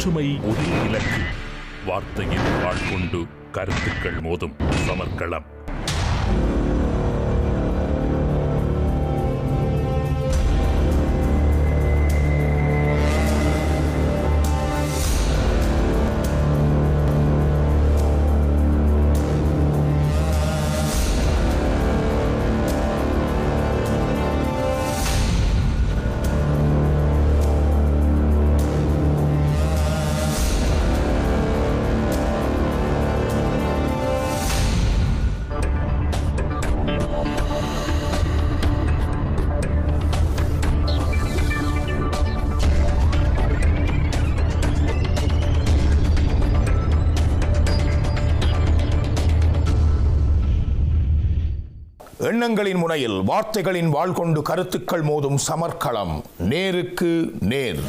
ஒற்றுமை ஒரே இலக்கு. வார்த்தையில் வாழ்கொண்டு கருத்துக்கள் மோதும் சமர்க்களம். எண்ணங்களின் முனையில் வார்த்தைகளின் வாழ்கொண்டு கருத்துக்கள் மோதும் சமர்க்களம். நேருக்கு நேர்.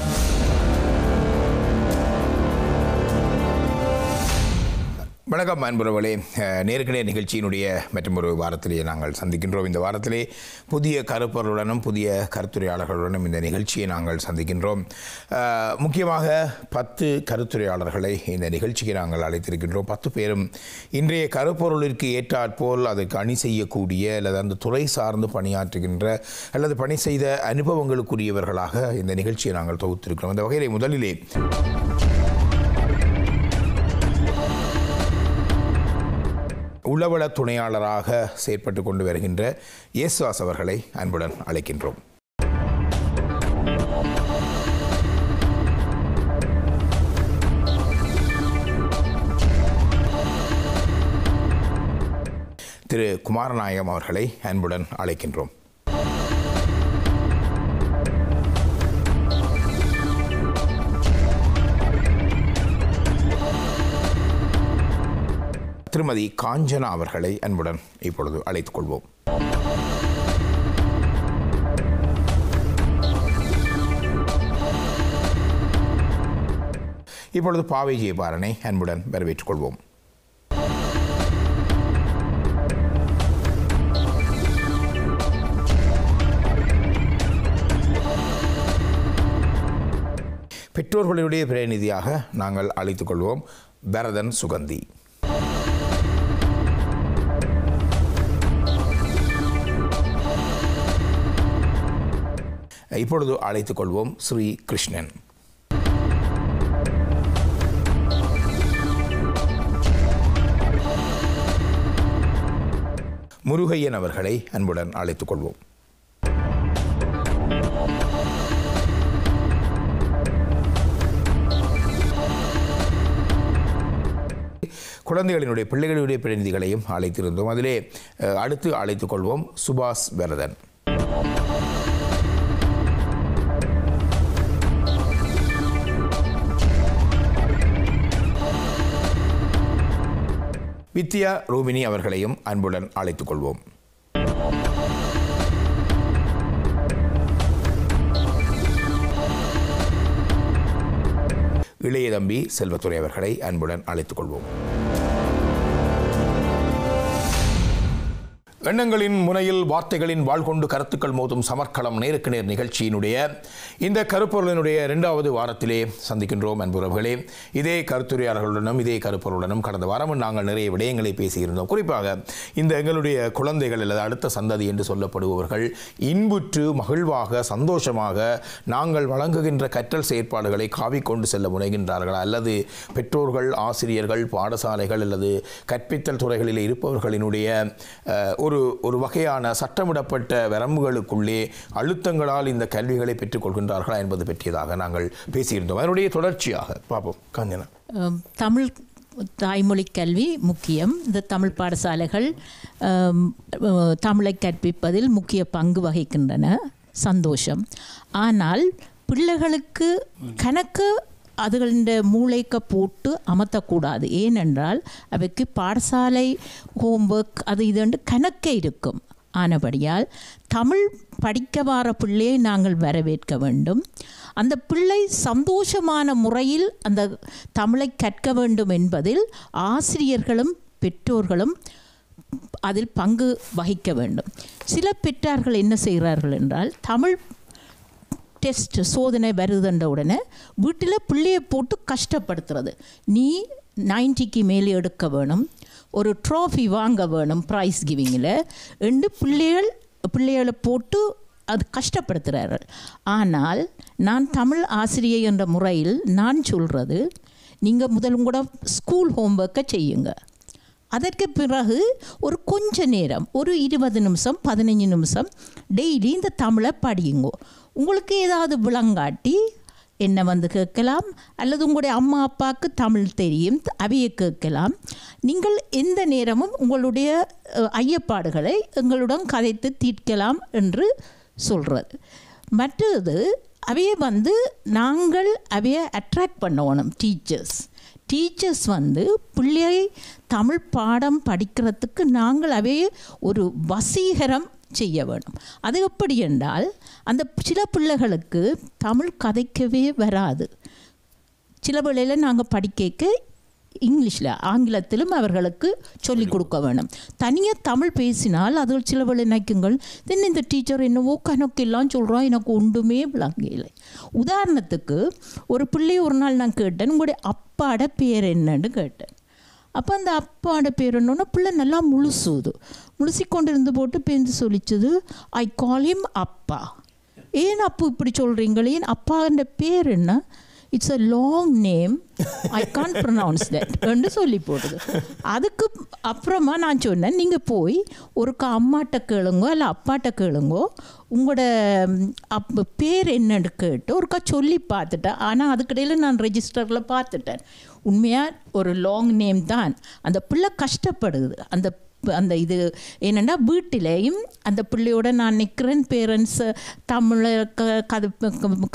வணக்கம் அன்புறவர்களே அஹ், நிகழ்ச்சியினுடைய மற்றும் ஒரு வாரத்திலே நாங்கள் சந்திக்கின்றோம். இந்த வாரத்திலே புதிய கருப்பொருளுடனும் புதிய கருத்துரையாளர்களுடனும் இந்த நிகழ்ச்சியை நாங்கள் சந்திக்கின்றோம். முக்கியமாக பத்து கருத்துரையாளர்களை இந்த நிகழ்ச்சிக்கு நாங்கள் அழைத்திருக்கின்றோம். பத்து பேரும் இன்றைய கருப்பொருளிற்கு ஏற்றாற்போல் அதற்கு அணி செய்யக்கூடிய அல்லது அந்த துறை சார்ந்து பணியாற்றுகின்ற அல்லது பணி செய்த அனுபவங்களுக்குரியவர்களாக இந்த நிகழ்ச்சியை நாங்கள் தொகுத்திருக்கிறோம். இந்த வகையிலே முதலிலே உளவள துணையாளராக செயற்பட்டு கொண்டு வருகின்ற இயேசுவாஸ் அவர்களை அன்புடன் அழைக்கின்றோம். திரு குமாரநாயகம் அவர்களை அன்புடன் அழைக்கின்றோம். திருமதி காஞ்சனா அவர்களை அன்புடன் இப்பொழுது அழைத்துக் கொள்வோம். இப்பொழுது பாவை பாரனை அன்புடன் வரவேற்றுக் கொள்வோம். பெற்றோர்களுடைய பிரதிநிதியாக நாங்கள் அழைத்துக் கொள்வோம். பரதன் சுகந்தி. இப்பொழுது அழைத்துக் கொள்வோம் ஸ்ரீ கிருஷ்ணன். முருகையன் அவர்களை அன்புடன் அழைத்துக் கொள்வோம். குழந்தைகளினுடைய பிள்ளைகளுடைய பிரதிநிதிகளையும் அழைத்திருந்தோம். அதிலே அடுத்து அழைத்துக் கொள்வோம் சுபாஷ் பரதன். வித்யா ரூபினி அவர்களையும் அன்புடன் அழைத்துக் கொள்வோம். இளைய தம்பி செல்வத்துறை அவர்களை அன்புடன் அழைத்துக் கொள்வோம். எண்ணங்களின் முனையில் வார்த்தைகளின் வாழ் கொண்டு கருத்துக்கள் மோதும் சமர்க்களம் நேருக்கு நேர் நிகழ்ச்சியினுடைய இந்த கருப்பொருளினுடைய இரண்டாவது வாரத்திலே சந்திக்கின்றோம் அன்புறவுகளே இதே கருத்துரையாளர்களுடனும் இதே கருப்பொருளுடனும் கடந்த வாரமும் நாங்கள் நிறைய விடயங்களை பேசியிருந்தோம். குறிப்பாக இந்த எங்களுடைய குழந்தைகள் அல்லது அடுத்த சந்ததி என்று சொல்லப்படுபவர்கள் இன்புற்று மகிழ்வாக சந்தோஷமாக நாங்கள் வழங்குகின்ற கற்றல் செயற்பாடுகளை காவிக்கொண்டு செல்ல முனைகின்றார்கள்? அல்லது பெற்றோர்கள் ஆசிரியர்கள் பாடசாலைகள் அல்லது கற்பித்தல் துறைகளில் இருப்பவர்களினுடைய ஒரு ஒரு ஒரு வகையான சட்டமிடப்பட்ட வரம்புகளுக்குள்ளே அழுத்தங்களால் இந்த கல்விகளை பெற்றுக்கொள்கின்றார்களா என்பது பற்றியதாக நாங்கள் பேசியிருந்தோம். அதனுடைய தொடர்ச்சியாக பார்ப்போம். காஞ்சனா தமிழ் தாய்மொழி கல்வி முக்கியம். இந்த தமிழ் பாடசாலைகள் தமிழை கற்பிப்பதில் முக்கிய பங்கு வகிக்கின்றன. சந்தோஷம். ஆனால் பிள்ளைகளுக்கு கணக்கு அதுகளின் மூளைக்க போட்டு அமர்த்தக்கூடாது. ஏனென்றால் அவைக்கு பாடசாலை ஹோம்ஒர்க் அது இதுண்டு கணக்கே இருக்கும். ஆனபடியால் தமிழ் படிக்க வார பிள்ளையை நாங்கள் வரவேற்க வேண்டும். அந்த பிள்ளை சந்தோஷமான முறையில் அந்த தமிழை கற்க வேண்டும் என்பதில் ஆசிரியர்களும் பெற்றோர்களும் அதில் பங்கு வகிக்க வேண்டும். சில பெற்றார்கள் என்ன செய்கிறார்கள் என்றால் தமிழ் டெஸ்ட் சோதனை வருதுன்ற உடனே வீட்டில் பிள்ளையை போட்டு கஷ்டப்படுத்துறது. நீ நைன்ட்டிக்கு மேலே எடுக்க வேணும். ஒரு ட்ராஃபி வாங்க வேணும் ப்ரைஸ் கிவிங்கில் ரெண்டு பிள்ளைகள் பிள்ளைகளை போட்டு அது கஷ்டப்படுத்துகிறார்கள் ஆனால் நான் தமிழ் ஆசிரியை என்ற முறையில் நான் சொல்கிறது நீங்கள் முதலும் கூட ஸ்கூல் ஹோம்ஒர்க்கை செய்யுங்க. அதற்கு பிறகு ஒரு கொஞ்ச நேரம் ஒரு இருபது நிமிஷம் பதினஞ்சு நிமிஷம் டெய்லி இந்த தமிழை படியுங்கோ. உங்களுக்கு ஏதாவது விளங்காட்டி என்ன வந்து கேட்கலாம் அல்லது உங்களுடைய அம்மா அப்பாவுக்கு தமிழ் தெரியும் அவையை கேட்கலாம். நீங்கள் எந்த நேரமும் உங்களுடைய ஐயப்பாடுகளை எங்களுடன் கதைத்து தீர்க்கலாம் என்று சொல்கிறது மற்றது அவையை வந்து நாங்கள் அவையை அட்ராக்ட் பண்ணணும் டீச்சர்ஸ் டீச்சர்ஸ் வந்து பிள்ளை தமிழ் பாடம் படிக்கிறதுக்கு நாங்கள் அவையே ஒரு வசீகரம் செய்ய வேணும். அது எப்படி என்றால் அந்த சில பிள்ளைகளுக்கு தமிழ் கதைக்கவே வராது. சில வேளையில் நாங்கள் படிக்க இங்கிலீஷில் ஆங்கிலத்திலும் அவர்களுக்கு சொல்லிக் கொடுக்க வேணும். தனியாக தமிழ் பேசினால் அது சில வேளை நினைக்குங்கள் தென் இந்த டீச்சர் என்னவோ கணக்கெல்லாம் சொல்கிறோம் எனக்கு ஒன்றுமே விளங்கலை உதாரணத்துக்கு ஒரு பிள்ளை ஒரு நாள் நான் கேட்டேன் உங்களுடைய அப்பாட பேர் என்னன்னு கேட்டேன். அப்போ அந்த அப்பாட பேர் என்னன்னா பிள்ளை நல்லா முழுசுது. முழுசிக்கொண்டு இருந்து போட்டு பேருந்து சொல்லிச்சது ஐ கால் ஹிம் அப்பா. ஏன் அப்போ இப்படி சொல்கிறீங்களே என் அப்பான்ற பேர் என்ன? It's a long name I can't pronounce that என்று சொல்லி போடுது அதுக்கு அப்புறமா நான் சொன்னேன் நீங்கள் போய் ஒருக்கா அம்மாட்ட கேளுங்கோ இல்லை அப்பாட்ட கேளுங்கோ. உங்களோட அப் பேர் என்னன்னு கேட்டு ஒருக்கா சொல்லி பார்த்துட்டேன். ஆனால் அதுக்கிடையில் நான் ரெஜிஸ்டரில் பார்த்துட்டேன். உண்மையாக ஒரு லாங் நேம் தான். அந்த பிள்ளை கஷ்டப்படுது. அந்த அந்த இது என்னென்னா வீட்டிலேயும் அந்த பிள்ளையோட நான் நிற்கிறேன் பேரண்ட்ஸ் தமிழை க கதை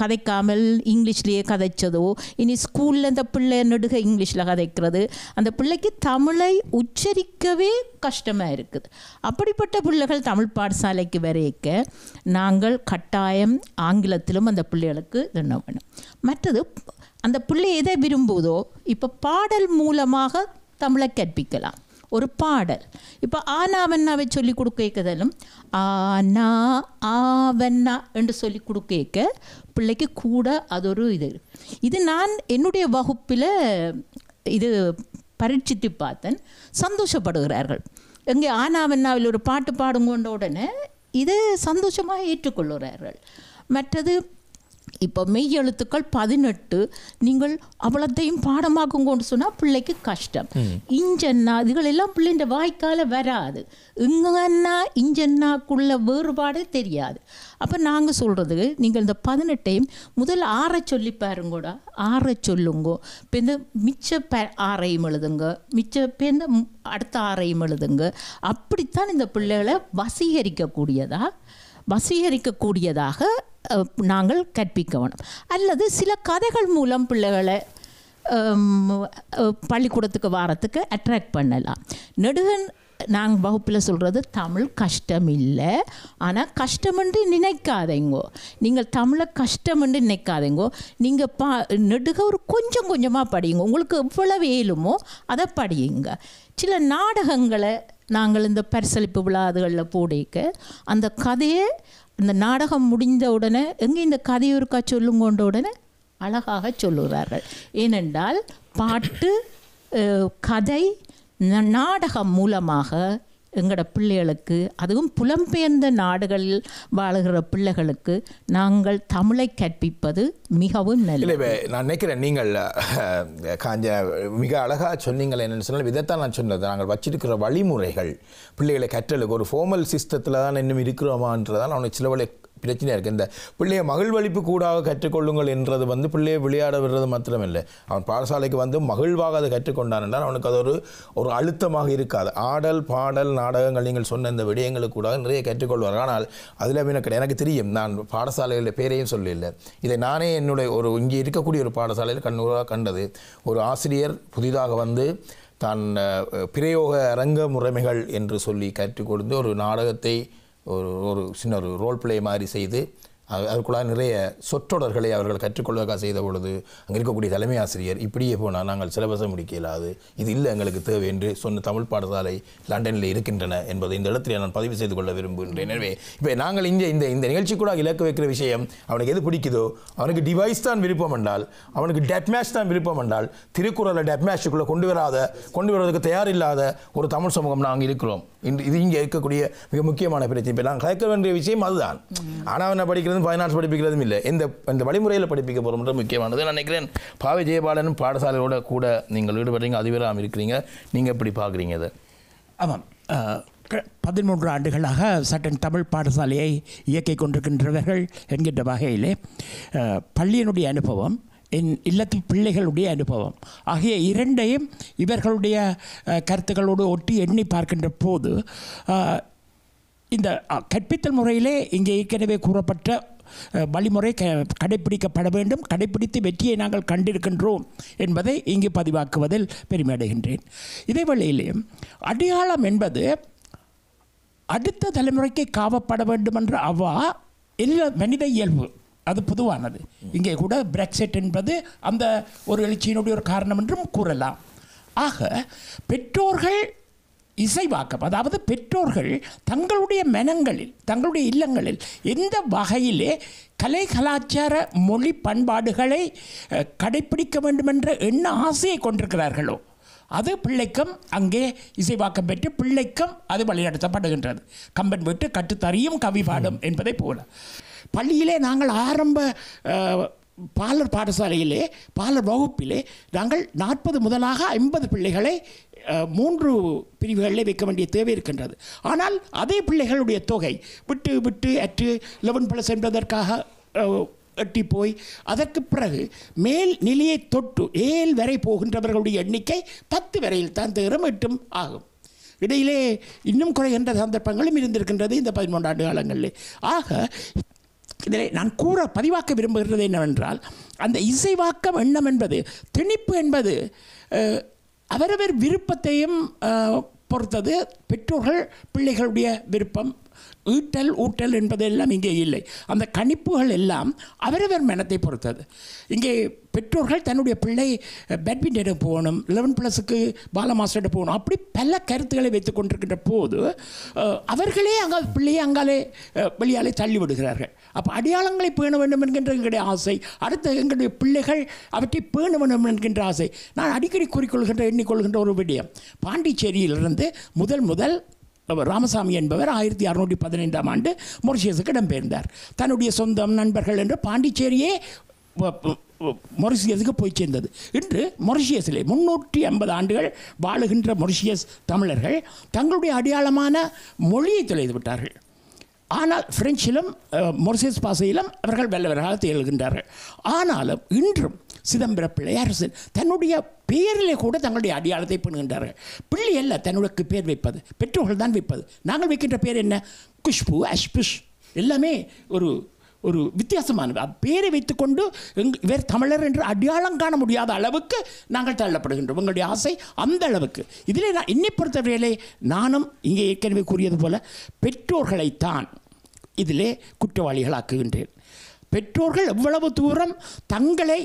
கதைக்காமல் இங்கிலீஷ்லேயே கதைச்சதோ இனி ஸ்கூலில் அந்த பிள்ளை நெடுக இங்கிலீஷில் கதைக்கிறது. அந்த பிள்ளைக்கு தமிழை உச்சரிக்கவே கஷ்டமாக இருக்குது. அப்படிப்பட்ட பிள்ளைகள் தமிழ் பாடசாலைக்கு வரைக்க நாங்கள் கட்டாயம் ஆங்கிலத்திலும் அந்த பிள்ளைகளுக்கு என்ன வேணும். மற்றது அந்த பிள்ளை எதை விரும்புதோ இப்போ பாடல் மூலமாக தமிழை கற்பிக்கலாம். ஒரு பாடல். இப்போ ஆனாவண்ணாவை சொல்லி கொடுக்கலும் ஆனா ஆவண்ணா என்று சொல்லி கொடுக்க பிள்ளைக்கு கூட அது ஒரு இது. இது நான் என்னுடைய வகுப்பில் இது பரீட்சித்து பார்த்தேன். சந்தோஷப்படுகிறார்கள். எங்கே ஆனாவண்ணாவில் ஒரு பாட்டு பாடுங்கொண்ட உடனே இதை சந்தோஷமாக ஏற்றுக்கொள்கிறார்கள். மற்றது இப்போ மெய் எழுத்துக்கள் பதினெட்டு நீங்கள் அவ்வளத்தையும் பாடமாக்குங்கன்னு சொன்னால் பிள்ளைக்கு கஷ்டம். இஞ்சன்னா இதுகளெல்லாம் பிள்ளைன்ற வாய்க்கால வராது. இங்கன்னா இஞ்சன்னாக்குள்ள வேறுபாடே தெரியாது. அப்போ நாங்கள் சொல்கிறது நீங்கள் இந்த பதினெட்டையும் முதல் ஆற சொல்லி பாருங்கூடா. ஆற சொல்லுங்கோ. இப்போ இந்த மிச்ச ப ஆறையும் எழுதுங்க. மிச்ச இப்போ இந்த அடுத்த ஆறையும் எழுதுங்க. அப்படித்தான் இந்த பிள்ளைகளை வசீகரிக்கக்கூடியதா? வசீகரிக்கக்கூடியதாக நாங்கள் கற்பிக்க வேணும் அல்லது சில கதைகள் மூலம் பிள்ளைகளை பள்ளிக்கூடத்துக்கு வாரத்துக்கு அட்ராக்ட் பண்ணலாம். நெடுகன் நாங்கள் வகுப்பில் சொல்கிறது தமிழ் கஷ்டம் இல்லை ஆனால் கஷ்டமென்று நினைக்காதீங்கோ. நீங்கள் தமிழை கஷ்டமென்று நினைக்காதீங்கோ. நீங்கள் பா நெடுக ஒரு கொஞ்சம் கொஞ்சமாக படியுங்க. உங்களுக்கு எவ்வளவு வேலுமோ அதை படியுங்க. சில நாடகங்களை நாங்கள் இந்த பரிசளிப்பு விழாதுகளில் போடிக்க அந்த கதையை அந்த நாடகம் முடிந்த உடனே எங்கே இந்த கதையை இருக்கா சொல்லுங்கொண்ட உடனே அழகாக சொல்லுகிறார்கள். ஏனென்றால் பாட்டு கதை நாடகம் மூலமாக எங்களோட பிள்ளைகளுக்கு அதுவும் புலம்பெயர்ந்த நாடுகளில் வாழுகிற பிள்ளைகளுக்கு நாங்கள் தமிழை கற்பிப்பது மிகவும் நல்லது. நான் நினைக்கிறேன் நீங்கள் காஞ்ச மிக அழகாக சொன்னீங்கள் என்னென்னு சொன்னால் இதைத்தான் நான் சொன்னது. நாங்கள் வச்சிருக்கிற வழிமுறைகள் பிள்ளைகளை கற்றலுக்கு ஒரு ஃபார்மல் சிஸ்டத்தில் தான் இன்னும் இருக்கிறோமான்றதான் அவனுக்கு சில பிரச்சனையாக இருக்குது இந்த பிள்ளையை மகிழ்வழிப்பு கூடாக கற்றுக்கொள்ளுங்கள் என்றது வந்து பிள்ளையை விளையாட விடுறது மாத்திரமில்லை. அவன் பாடசாலைக்கு வந்து மகிழ்வாக அதை கற்றுக்கொண்டான் என்றால் அவனுக்கு அது ஒரு ஒரு அழுத்தமாக இருக்காது. ஆடல் பாடல் நாடகங்கள் நீங்கள் சொன்ன இந்த விடயங்களுக்கு கூட நிறைய கற்றுக்கொள்வார் ஆனால் அதில் எனக்கு எனக்கு தெரியும் நான் பாடசாலைகளில் பேரையும் சொல்லல இதை நானே என்னுடைய ஒரு இங்கே இருக்கக்கூடிய ஒரு பாடசாலையில் கண்ணூராக கண்டது. ஒரு ஆசிரியர் புதிதாக வந்து தான் பிரயோக அரங்க முறைமைகள் என்று சொல்லி கற்றுக் கொடுத்து ஒரு நாடகத்தை ஒரு ஒரு சின்ன ஒரு ரோல் பிளே மாதிரி செய்து அதுக்குள்ளாக நிறைய சொற்றொடர்களை அவர்கள் கற்றுக்கொள்வதற்காக செய்த பொழுது அங்கே இருக்கக்கூடிய தலைமை ஆசிரியர் இப்படியே போனால் நாங்கள் சிலபஸை முடிக்க இயலாது இது இல்லை எங்களுக்கு தேவை என்று சொன்ன தமிழ் பாடசாலை லண்டனில் இருக்கின்றன என்பதை இந்த இடத்தில் நான் பதிவு செய்து கொள்ள விரும்புகின்றேன். எனவே இப்போ நாங்கள் இங்கே இந்த இந்த நிகழ்ச்சி கூட இலக்கு வைக்கிற விஷயம் அவனுக்கு எது பிடிக்குதோ அவனுக்கு டிவைஸ் தான் விருப்பம் என்றால் அவனுக்கு டெட் மேட்ச் தான் விருப்பம் என்றால் திருக்குறளை டெட் மேட்சுக்குள்ளே கொண்டு வராத கொண்டு வருவதற்கு தயாரில்லாத ஒரு தமிழ் சமூகம் நாங்கள் இருக்கிறோம். இன்று இது இங்கே இருக்கக்கூடிய மிக முக்கியமான பிரச்சனை. இப்போ நான் கேட்க வேண்டிய விஷயம் அதுதான். ஆனால் என்ன படிக்கிறதும் ஃபைனான்ஸ் படிப்பிக்கிறதும் இல்லை. இந்த இந்த வழிமுறையில் படிப்பிக்க போகிறோம்ன்ற முக்கியமானது நான் நினைக்கிறேன். பாவை ஜெயபாலனும் பாடசாலையோட கூட நீங்கள் ஈடுபடுறீங்க அதிபராக இருக்கிறீங்க. நீங்கள் எப்படி பார்க்குறீங்க இதை? ஆமாம். பதிமூன்று ஆண்டுகளாக சட்டன் தமிழ் பாடசாலையை இயக்கிக் கொண்டிருக்கின்றவர்கள் என்கின்ற வகையிலே பள்ளியினுடைய அனுபவம் என் இல்லத்து பிள்ளைகளுடைய அனுபவம் ஆகிய இரண்டையும் இவர்களுடைய கருத்துக்களோடு ஒட்டி எண்ணி பார்க்கின்ற போது இந்த கற்பித்தல் முறையிலே இங்கே ஏற்கனவே கூறப்பட்ட வழிமுறை க கடைப்பிடிக்கப்பட வேண்டும். கடைப்பிடித்து வெற்றியை நாங்கள் கண்டிருக்கின்றோம் என்பதை இங்கு பதிவாக்குவதில் பெருமையடைகின்றேன். இதே வழியிலே அடையாளம் என்பது அடுத்த தலைமுறைக்கு காவப்பட வேண்டும் என்ற அவ்வா எல்லா மனித இயல்பு. அது பொதுவானது. இங்கே கூட பிரெக்சிட் என்பது அந்த ஒரு எழுச்சியினுடைய ஒரு காரணம் என்றும் கூறலாம். ஆக பெற்றோர்கள் இசைவாக்கம். அதாவது பெற்றோர்கள் தங்களுடைய மனங்களில் தங்களுடைய இல்லங்களில் எந்த வகையிலே கலை கலாச்சார மொழி பண்பாடுகளை கடைப்பிடிக்க வேண்டும் என்ற எண்ண ஆசையை கொண்டிருக்கிறார்களோ அது பிள்ளைக்கும் அங்கே இசைவாக்கம் பெற்று பிள்ளைக்கும் அது வழிநடத்தப்படுகின்றது. கம்பன் விட்டு கட்டுத்தறியும் கவி பாடும் என்பதை போல. பள்ளியிலே நாங்கள் ஆரம்ப பாலர் பாடசாலையிலே பாலர் வகுப்பிலே நாங்கள் நாற்பது முதலாக ஐம்பது பிள்ளைகளை மூன்று பிரிவுகளிலே வைக்க வேண்டிய தேவை இருக்கின்றது. ஆனால் அதே பிள்ளைகளுடைய தொகை விட்டு விட்டு அற்று லெவன் ப்ளஸ் என்பதற்காக எட்டி போய் அதற்கு பிறகு மேல் நிலையை தொட்டு ஏழ் வரை போகின்றவர்களுடைய எண்ணிக்கை பத்து வரையில் தான் தேரும் எட்டும் ஆகும். இடையிலே இன்னும் குறைகின்ற சந்தர்ப்பங்களும் இருந்திருக்கின்றது இந்த பதிமூன்றாண்டு காலங்களில். ஆக இதில் நான் கூற பதிவாக்க விரும்புகிறது என்னவென்றால் அந்த இசைவாக்கம் எண்ணம் என்பது திணிப்பு என்பது அவரவர் விருப்பத்தையும் பொறுத்தது பெற்றோர்கள் பிள்ளைகளுடைய விருப்பம். ஈட்டல் ஊட்டல் என்பதெல்லாம் இங்கே இல்லை. அந்த கணிப்புகள் எல்லாம் அவரவர் மனத்தை பொறுத்தது. இங்கே பெற்றோர்கள் தன்னுடைய பிள்ளை பேட்மிண்டனுக்கு போகணும் லெவன் ப்ளஸுக்கு பாலமாஸ்டர்கிட்ட போகணும் அப்படி பல கருத்துக்களை வைத்து கொண்டிருக்கின்ற போது அவர்களே அங்கே பிள்ளையை அங்காலே வெளியாலே தள்ளி விடுகிறார்கள். அப்போ அடையாளங்களை பேண வேண்டும் என்கின்ற எங்களுடைய ஆசை அடுத்த எங்களுடைய பிள்ளைகள் அவற்றை பேண வேண்டும் என்கின்ற ஆசை. நான் அடிக்கடி கூறிக்கொள்கின்ற எண்ணிக்கொள்கின்ற ஒரு விடயம். பாண்டிச்சேரியிலிருந்து முதல் முதல் ராமசாமி என்பவர் ஆயிரத்தி அறுநூற்றி பதினைந்தாம் ஆண்டு மொரிஷியஸுக்கு இடம்பெயர்ந்தார். தன்னுடைய சொந்தம் நண்பர்கள் என்று பாண்டிச்சேரியே மொரிஷியஸுக்கு போய் சேர்ந்தது. இன்று மொரிஷியஸிலே முன்னூற்றி ஐம்பது ஆண்டுகள் வாழுகின்ற மொரிஷியஸ் தமிழர்கள் தங்களுடைய அடையாளமான மொழியை தொலைத்து விட்டார்கள். ஆனால் பிரெஞ்சிலும் மொரிஷியஸ் பாசையிலும் அவர்கள் வல்லவர்களாக திகழ்கின்றார்கள் ஆனாலும் இன்றும் சிதம்பர பிள்ளை தன்னுடைய பெயரிலே கூட தங்களுடைய அடையாளத்தை பண்ணுகின்றார்கள் பிள்ளை அல்ல தன்னுடைய பேர் வைப்பது பெற்றோர்கள் தான் வைப்பது. நாங்கள் வைக்கின்ற பேர் என்ன? குஷ்பு அஷ்புஷ். எல்லாமே ஒரு ஒரு வித்தியாசமானது. அப்பேரை வைத்துக்கொண்டு எங் இவர் தமிழர் என்று அடையாளம் காண முடியாத அளவுக்கு நாங்கள் தள்ளப்படுகின்றோம். உங்களுடைய ஆசை அந்த அளவுக்கு. இதில் நான் என்னை பொறுத்தவரையிலே நானும் இங்கே ஏற்கனவே கூறியது போல பெற்றோர்களைத்தான் இதிலே குற்றவாளிகளாக்குகின்றேன். பெற்றோர்கள் எவ்வளவு தூரம் தங்களை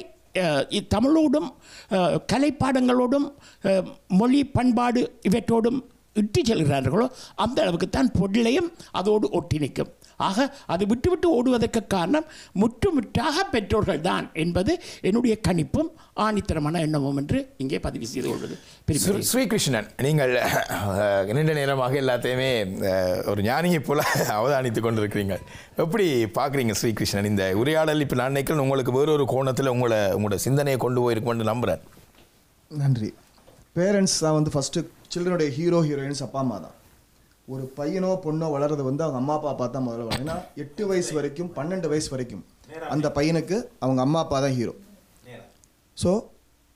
தமிழோடும் கலைப்பாடங்களோடும் மொழி பண்பாடு இவற்றோடும் இட்டு செல்கிறார்களோ அந்த அளவுக்கு தான் பொருளையும் அதோடு ஒட்டி நிற்கும். ஆக அது விட்டு விட்டு ஓடுவதற்கு காரணம் முற்றுமுற்றாக பெற்றோர்கள் தான் என்பது என்னுடைய கணிப்பும் ஆணித்தரமான எண்ணமும் என்று இங்கே பதிவு செய்து கொள்வது. ஸ்ரீகிருஷ்ணன் நீங்கள் நீண்ட நேரமாக எல்லாத்தையுமே ஒரு ஞானியை போல அவதானித்து கொண்டிருக்கிறீங்க. எப்படி பார்க்குறீங்க ஸ்ரீகிருஷ்ணன்? இந்த உரையாடல் இப்போ நான் நினைக்கிறேன் உங்களுக்கு வேறொரு கோணத்தில் உங்களை உங்களோட சிந்தனையை கொண்டு போயிருக்கும்னு நம்புகிறேன் நன்றி. பேரண்ட்ஸ் தான் வந்து ஃபஸ்ட்டு சில்ட்ரனுடைய ஹீரோ ஹீரோயின்ஸ் அப்பா அம்மா தான். ஒரு பையனோ பொண்ணோ வளர்றது வந்து அவங்க அம்மா அப்பா பார்த்தா முதல்ல வளரும். ஏன்னா எட்டு வயசு வரைக்கும் பன்னெண்டு வயசு வரைக்கும் அந்த பையனுக்கு அவங்க அம்மா அப்பா தான் ஹீரோ ஸோ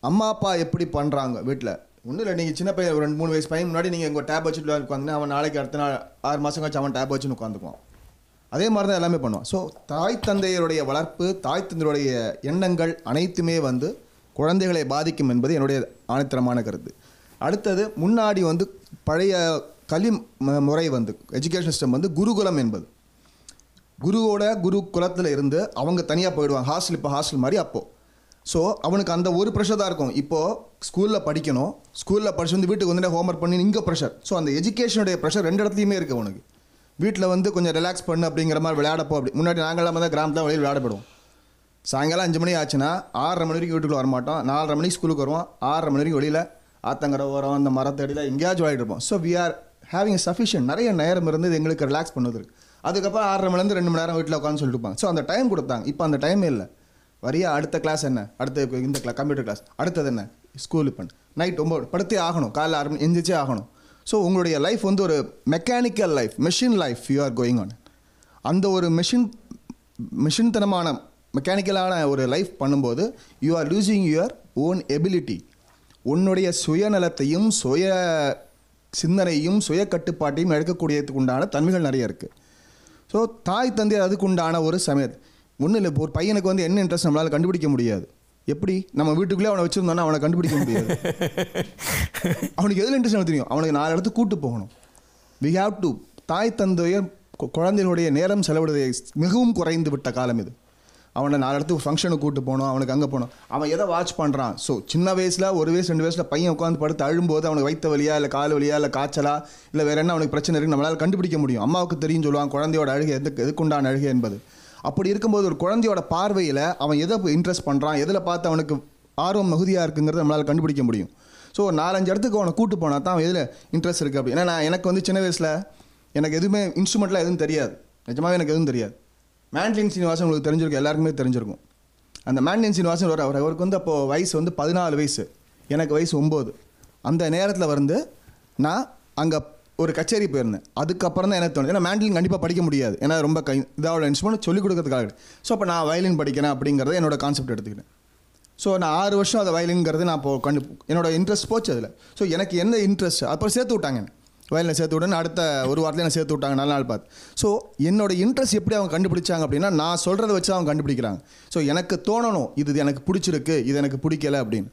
அம்மா அப்பா எப்படி பண்ணுறாங்க வீட்டில் ஒன்றும் இல்லை நீங்கள் சின்ன பையன் ஒரு ரெண்டு மூணு வயசு பையன் முன்னாடி நீங்கள் உங்கள் டேப் வச்சுட்டு உட்காந்துனா அவன் நாளைக்கு அடுத்த நாள் ஆறு மாதம் கழிச்சு அவன் டேப் வச்சுன்னு உட்காந்துக்குவான் அதே மாதிரி தான் எல்லாமே பண்ணுவான். ஸோ தாய் தந்தையருடைய வளர்ப்பு தாய் தந்தையருடைய எண்ணங்கள் அனைத்துமே வந்து குழந்தைகளை பாதிக்கும் என்பது என்னுடைய ஆணித்தரமான கருத்து. அடுத்தது முன்னாடி வந்து பழைய கல்வி ம- முறை வந்து எஜுகேஷன் சிஸ்டம் வந்து குருகுலம் என்பது. குருவோட குரு குலத்தில் இருந்து அவங்க தனியாக போயிடுவாங்க. ஹாஸ்டல் இப்போ ஹாஸ்டல் மாதிரி அப்போது ஸோ அவனுக்கு அந்த ஒரு ப்ரெஷர் தான் இருக்கும். இப்போது ஸ்கூலில் படிக்கணும். ஸ்கூலில் படிச்சு வந்து வீட்டுக்கு வந்து ஹோம்ஒர்க் பண்ணி இங்கே ப்ரெஷர் ஸோ அந்த எஜுகேஷனுடைய ப்ரெஷர் ரெண்டு இடத்துலையுமே இருக்குது அவனுக்கு. வீட்டில் வந்து கொஞ்சம் ரிலாக்ஸ் பண்ணு அப்படிங்கிற மாதிரி விளையாடப்போ அப்படி. முன்னாடி நாங்களாம் தான் கிராமத்தில் வெளியில் விளையாடப்படுவோம். சாயங்காலம் அஞ்சு மணி ஆச்சுன்னா ஆறரை மணி வரைக்கும் வீட்டுக்குள்ள வரமாட்டோம். நாலரை மணிக்கு ஸ்கூலுக்கு வருவோம். ஆறரை மணி வரைக்கும் வெளியில் ஆத்தங்கரை ஓரம் அந்த மரத்தடியில் எங்கேயாச்சும் விளையாடிட்டு இருப்போம். So we are having sufficient நிறைய நேரம் இருந்து இது எங்களுக்கு ரிலாக்ஸ் பண்ணுவதற்கு அதுக்கப்புறம் ஆறரை மணிலேருந்து ரெண்டு மணி நேரம் வீட்டில் உட்காந்து சொல்லிட்டு இருப்பாங்க. ஸோ அந்த டைம் கொடுத்தாங்க. இப்போ அந்த டைமே இல்லை. வரியா அடுத்த கிளாஸ் என்ன? அடுத்த இந்த கிளாஸ் கம்ப்யூட்டர் கிளாஸ் அடுத்தது என்ன? ஸ்கூல் இப்போ. நைட் ஒம்பது படுத்தே ஆகணும். காலைல ஆறு மணி எந்திரிச்சே ஆகணும். ஸோ உங்களுடைய லைஃப் வந்து ஒரு mechanical life machine life you are going on அந்த ஒரு மெஷின் மிஷின்தனமான மெக்கானிக்கலான ஒரு லைஃப் பண்ணும்போது you are losing your own ability உன்னுடைய சுயநலத்தையும் சுய சிந்தனையும் சுய கட்டுப்பாட்டையும் எடுக்கக்கூடியதுக்கு உண்டான தன்மைகள் நிறைய இருக்குது ஸோ தாய் தந்தை அதுக்கு உண்டான ஒரு சமயத். ஒன்றும் இல்லை ஒரு பையனுக்கு வந்து என்ன இன்ட்ரெஸ்ட் நம்மளால் கண்டுபிடிக்க முடியாது. எப்படி? நம்ம வீட்டுக்குள்ளே அவனை வச்சுருந்தோன்னா அவனை கண்டுபிடிக்க முடியாது. அவனுக்கு எதில் இன்ட்ரெஸ்ட் எனக்கு தெரியும்? அவனுக்கு நாலு இடத்துக்கு கூட்டு போகணும். வி ஹாவ் டு தாய் தந்தைய கு- குழந்தைகளுடைய நேரம் செலவிடுவதை மிகவும் குறைந்து விட்ட காலம் இது. அவனை நாலு இடத்துக்கு ஃபங்க்ஷனுக்கு கூட்டு போகணும் அவனுக்கு அங்கே போகணும். அவன் எதை வாட்ச் பண்ணுறான் ஸோ சின்ன வயசில் ஒரு வயசு ரெண்டு வயசில் பையன் உட்காந்து படுத்து அழும்போது அவனுக்கு வைத்த வழியா இல்லை கால் வழியா இல்லை காய்ச்சலா இல்லை வேறு என்ன அவனுக்கு பிரச்சனை இருக்குன்னு நம்மளால் கண்டுபிடிக்க முடியும். அம்மாவுக்கு தெரியும் சொல்லுவான் குழந்தையோட அழுகை எதுக்கு எதுக்குண்டான அழுகை என்பது. அப்படி இருக்கும்போது ஒரு குழந்தையோட பார்வையில் அவன் எதை இன்ட்ரெஸ்ட் பண்ணுறான் எதில் பார்த்து அவனுக்கு ஆர்வம் மிகுதியாக இருக்குங்கிறத நம்மளால் கண்டுபிடிக்க முடியும். ஸோ நாலஞ்சு இடத்துக்கு அவனை கூட்டு போனால் தான் அவன் எதில் இன்ட்ரெஸ்ட் இருக்குது அப்படி. ஏன்னா நான் எனக்கு வந்து சின்ன வயசில் எனக்கு எதுவுமே இன்ஸ்ட்ருமெண்ட்லாம் எதுவும் தெரியாது. நிஜமாகவே எனக்கு எதுவும் தெரியாது. மேண்ட்லின் சீனிவாசன் உங்களுக்கு தெரிஞ்சிருக்கும் எல்லாருக்குமே தெரிஞ்சிருக்கும். அந்த மேண்ட்லின் சீனிவாசன் வர அவர் அவருக்கு வந்து அப்போது வயசு வந்து பதினாலு வயசு. எனக்கு வயசு ஒம்பது. அந்த நேரத்தில் வந்து நான் அங்கே ஒரு கச்சேரி போயிருந்தேன். அதுக்கப்புறம் தான் எனக்கு தோணுது. ஏன்னா மேண்ட்லின் கண்டிப்பாக படிக்க முடியாது. ஏன்னா ரொம்ப கை இதாவோட இன்ஸ்ட்ருமெண்ட் சொல்லிக் கொடுக்கறதுக்காக ஸோ அப்போ நான் வயலின் படிக்கிறேன் அப்படிங்கிறத என்னோட கான்செப்ட் எடுத்துக்கிட்டேன். ஸோ நான் ஆறு வருஷம் அதை வயலின்ங்கிறது நான் இப்போ கண்டு என்னோட இன்ட்ரெஸ்ட் போச்சு அதில். ஸோ எனக்கு என்ன இன்ட்ரெஸ்ட் அப்புறம் சேர்த்து விட்டாங்க வயலில் சேர்த்து விட்டேன்னு அடுத்த ஒரு வாரத்தில் என்ன சேர்த்து விட்டாங்க நல்ல நாள் பார்த்து. ஸோ என்னோட இன்ட்ரெஸ்ட் எப்படி அவங்க கண்டுபிடிச்சாங்க அப்படின்னா நான் சொல்கிறத வச்சு அவங்க கண்டுபிடிக்கிறாங்க. ஸோ எனக்கு தோணணும் இது எனக்கு பிடிச்சிருக்கு இது எனக்கு பிடிக்கல அப்படின்னு.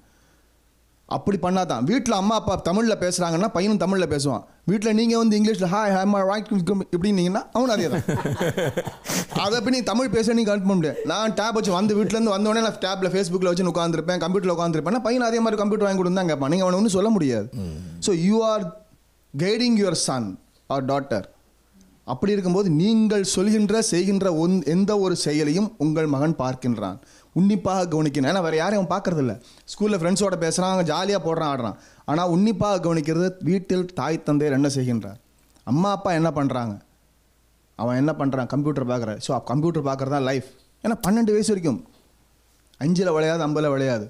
அப்படி பண்ணா தான். வீட்டில் அம்மா அப்பா தமிழில் பேசுகிறாங்கன்னா பையனும் தமிழில் பேசுவான். வீட்டில் நீங்கள் வந்து இங்கிலீஷில் ஹாய் ஹாய் மா ரைட் இப்படின்னீங்கன்னா அவனும் அதே தான். அதை அப்படி நீ தமிழ் பேச நீ கன்ஃபார்ம் முடியாது நான் டேப் வச்சு வந்து வீட்டிலேருந்து வந்தோடனே நான் டேப்பில் ஃபேஸ்புக்கில் வச்சு உட்காந்துருப்பேன் கம்ப்யூட்டரில் உட்காந்துருப்பேன் பையன் அதே மாதிரி கம்ப்யூட்டர் வாங்கி கொடுத்து தான் கேட்பான். நீங்கள் அவனை ஒன்றும் சொல்ல முடியாது. So you are guiding your son or daughter அப்படி இருக்கும்போது நீங்கள் சொல்கின்ற செய்கின்ற ஒன் எந்த ஒரு செயலையும் உங்கள் மகன் பார்க்கின்றான். உன்னிப்பாக கவனிக்கணும் ஏன்னா வேறு யாரையும் அவன் பார்க்கறதில்ல. ஸ்கூலில் ஃப்ரெண்ட்ஸோட பேசுகிறான் அவன் ஜாலியாக போடுறான் ஆடுறான். ஆனால் உன்னிப்பாக கவனிக்கிறது வீட்டில் தாய் தந்தையர் என்ன செய்கின்றார்? அம்மா அப்பா என்ன பண்ணுறாங்க அவன் என்ன பண்ணுறான் கம்ப்யூட்டர் பார்க்குற ஸோ கம்ப்யூட்டர் பார்க்குறது தான் லைஃப் ஏன்னா பன்னெண்டு வயசு வரைக்கும். அஞ்சில் விளையாது ஐம்பதில் விளையாது.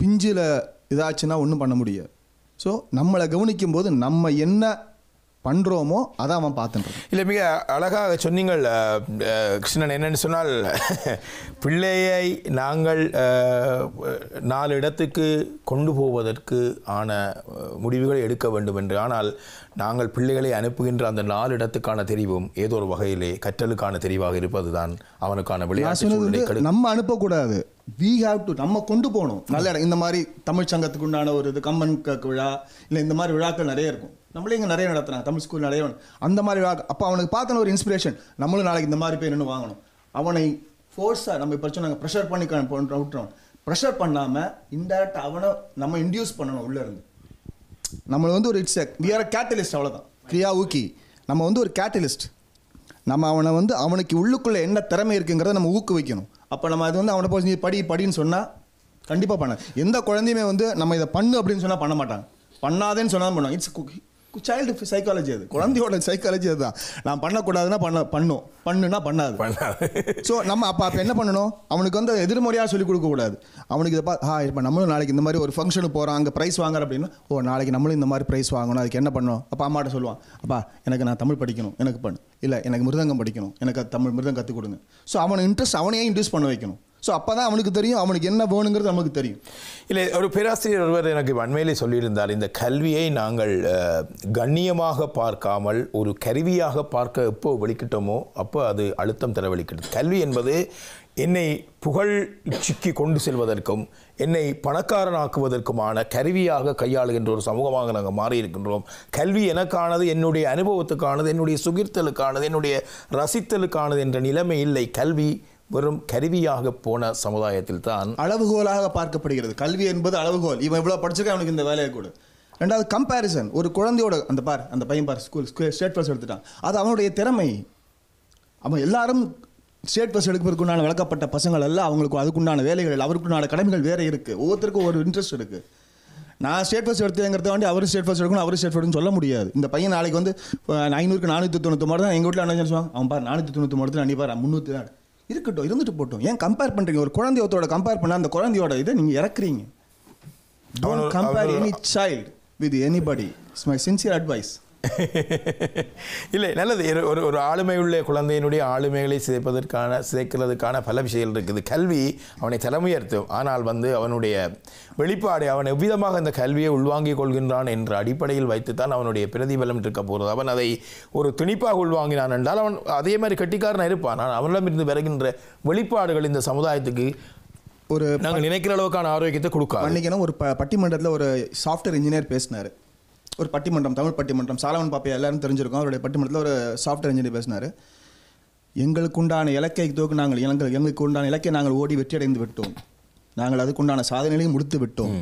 பிஞ்சில் இதாச்சுன்னா ஒன்றும் பண்ண முடியாது. ஸோ நம்மளை கவனிக்கும் போது நம்ம என்ன பண்ணுறோமோ அதை அவன் பார்த்துட்டு இல்லை மிக அழகாக சொன்னீங்கள் கிருஷ்ணன் என்னென்னு சொன்னால் பிள்ளையை நாங்கள் நாலு இடத்துக்கு கொண்டு போவதற்கு ஆன முடிவுகளை எடுக்க வேண்டும் என்று. ஆனால் நாங்கள் பிள்ளைகளை அனுப்புகின்ற அந்த நாலு இடத்துக்கான தெரிவும் ஏதோ ஒரு வகையிலே கற்றலுக்கான தெரிவாக இருப்பதுதான் அவனுக்கான விளையாட்டு நம்ம அனுப்பக்கூடாது. வி ஹாவ் டு நம்ம கொண்டு போகணும். நல்ல இடம். இந்த மாதிரி தமிழ் சங்கத்துக்கு உண்டான ஒரு இது கம்பன் க- விழா இல்லை இந்த மாதிரி விழாக்கள் நிறைய இருக்கும். நம்மளே இங்கே நிறைய நடத்துறாங்க தமிழ் ஸ்கூல் நிறைய அந்த மாதிரி விழா அப்போ அவனுக்கு பார்த்தன ஒரு இன்ஸ்பிரேஷன் நம்மளும் நாளைக்கு இந்த மாதிரி போய் நின்று வாங்கணும். அவனை ஃபோர்ஸாக நம்ம இப்போ சொன்னாங்க ப்ரெஷர் பண்ணி விட்டுறோம். ப்ரெஷர் பண்ணாமல் இன்டெரக்ட் அவனை நம்ம இன்டியூஸ் பண்ணணும் உள்ளே இருந்து. நம்மளை வந்து ஒரு இட்ஸ் வி ஆர் கேட்டலிஸ்ட் அவ்வளோதான் கிரியா ஊக்கி நம்ம வந்து ஒரு கேட்டலிஸ்ட் நம்ம அவனை வந்து அவனுக்கு உள்ளுக்குள்ளே என்ன திறமை இருக்குங்கிறத நம்ம ஊக்குவிக்கணும். அப்போ நம்ம அது வந்து அவனை போய் நீ படி படின்னு சொன்னால் கண்டிப்பாக பண்ண. எந்த குழந்தையுமே வந்து நம்ம இதை பண்ணு அப்படின்னு சொன்னால் பண்ண மாட்டாங்க. பண்ணாதேன்னு சொன்னால் பண்ணுவாங்க. இட்ஸ் சைல்டு சைக்காலஜி அது. குழந்தையோட சைக்காலஜி அதுதான். நான் பண்ணக்கூடாதுன்னா பண்ண பண்ணும். பண்ணுனா பண்ணாது. பண்ணாது. ஸோ நம்ம அப்போ அப்போ என்ன பண்ணணும்? அவனுக்கு வந்து எதிர்மறையாக சொல்லிக் கொடுக்கக்கூடாது அவனுக்கு இதை பா இப்போ நம்மளும் நாளைக்கு இந்த மாதிரி ஒரு ஃபங்க்ஷனுக்கு போகிறோம் அங்கே ப்ரைஸ் வாங்குற அப்படின்னா ஓ நாளைக்கு நம்மளும் இந்த மாதிரி ப்ரைஸ் வாங்கணும். அதுக்கு என்ன பண்ணணும்? அப்பா அம்மாட்ட சொல்லுவான். அப்பா எனக்கு நான் தமிழ் படிக்கணும். எனக்கு பண்ணு. இல்லை எனக்கு மிருதங்கம் படிக்கணும். எனக்கு தமிழ் மிருதம் கற்றுக் கொடுங்க. ஸோ அவனை இன்ட்ரெஸ்ட் அவனையே இன்ட்ரெஸ்ட் பண்ண வைக்கணும். ஸோ அப்போ தான் அவனுக்கு தெரியும் அவனுக்கு என்ன வேணுங்கிறது நமக்கு தெரியும். இல்லை ஒரு பேராசிரியர் ஒருவர் எனக்கு வன்மையிலே சொல்லியிருந்தார் இந்த கல்வியை நாங்கள் கண்ணியமாக பார்க்காமல் ஒரு கருவியாக பார்க்க எப்போ வெளிக்கிட்டோமோ அப்போ அது அழுத்தம் தர வெளிக்கிட்டது கல்வி என்பது என்னை புகழ்ச்சிக்கு கொண்டு செல்வதற்கும் என்னை பணக்காரனாக்குவதற்குமான கருவியாக கையாளுகின்ற ஒரு சமூகமாக நாங்கள் மாறி இருக்கின்றோம் கல்வி எனக்கானது என்னுடைய அனுபவத்துக்கானது என்னுடைய சுகிர்த்தலுக்கானது என்னுடைய ரசித்தலுக்கானது என்ற நிலைமை இல்லை. கல்வி வெறும் கருவியாக போன சமுதாயத்தில் தான் அளவுகோலாக பார்க்கப்படுகிறது. கல்வி என்பது அளவுகோல். இவன் இவ்வளோ படிச்சிருக்கா அவனுக்கு இந்த வேலையை கொடு. ரெண்டாவது கம்பேரிசன் ஒரு குழந்தையோட அந்த பார் அந்த பையன் பார் ஸ்கூல் ஸ்டேட் ஃபர்ஸ்ட் எடுத்துட்டான். அது அவனுடைய திறமை. அவன் எல்லாரும் ஸ்டேட் பஸ் எடுப்பதற்கு வளர்க்கப்பட்ட பசங்கள் எல்லாம் அவங்களுக்கு அதுக்குண்டான வேலைகள் அவருக்குண்டான கடமைகள் வேறு இருக்குது ஒவ்வொருத்தருக்கும் ஒரு இன்ட்ரெஸ்ட் இருக்குது நான் ஸ்டேட் ஃபர்ஸ்ட் எடுத்தேங்கிறத வேண்டி அவர் ஸ்டேட் ஃபர்ஸ்ட் எடுக்கணும் அவர் ஸ்டேட் ஃபர்ஸ்ட்னு சொல்ல முடியாது. இந்த பையன் நாளைக்கு வந்து ஐநூறுக்கு நானூற்றி தொண்ணூற்றி தான் எங்கள் வீட்டில் என்ன சொல்லுவாங்க அவன் பார் நானூற்றி தொண்ணூற்றி தான். நீ பார் முந்நூற்றி தான். இருக்கட்டும் இருந்துட்டு போட்டும். ஏன் கம்பேர் பண்ணுறீங்க ஒரு குழந்தையோட கம்பேர் பண்ண அந்த குழந்தையோட இதை நீங்கள் இறக்குறீங்க. Compare any child with anybody it's my sincere advice இல்லை நல்லது. ஒரு- ஒரு ஆளுமையுள்ள குழந்தையினுடைய ஆளுமைகளை சிதைப்பதற்கான சிதைக்கிறதுக்கான பல விஷயங்கள் இருக்குது. கல்வி அவனை தலைமையர்த்தும் ஆனால் வந்து அவனுடைய வெளிப்பாடு அவன் எவ்விதமாக அந்த கல்வியை உள்வாங்கிக் கொள்கின்றான் என்ற அடிப்படையில் வைத்துத்தான் அவனுடைய பிரதிபலம் இருக்க போகிறது. அவன் அதை ஒரு துணிப்பாக உள்வாங்கினான் என்றால் அவன் அதே மாதிரி கெட்டிக்காரனாக இருப்பான். ஆனால் அவனிடமிருந்து வருகின்ற வெளிப்பாடுகள் இந்த சமுதாயத்துக்கு ஒரு நாங்கள் நினைக்கிற அளவுக்கான ஆரோக்கியத்தை கொடுக்காது. அன்னைக்கு ஒரு ப பட்டிமன்றத்தில் ஒரு சாஃப்ட்வேர் இன்ஜினியர் பேசினார். ஒரு பட்டிமன்றம் தமிழ் பட்டிமன்றம் சாலவன் பாப்பையா எல்லாரும் தெரிஞ்சிருக்கோம். அவருடைய பட்டிமன்றத்தில் ஒரு சாஃப்ட்வேர் இன்ஜினியர் பேசினார். எங்களுக்கு உண்டான இலக்கை தோக்கு நாங்கள் எங்கள் எங்களுக்கு உண்டான இலக்கை நாங்கள் ஓடி வெற்றியடைந்து விட்டோம். நாங்கள் அதுக்குண்டான சாதனைகளையும் முடித்து விட்டோம்.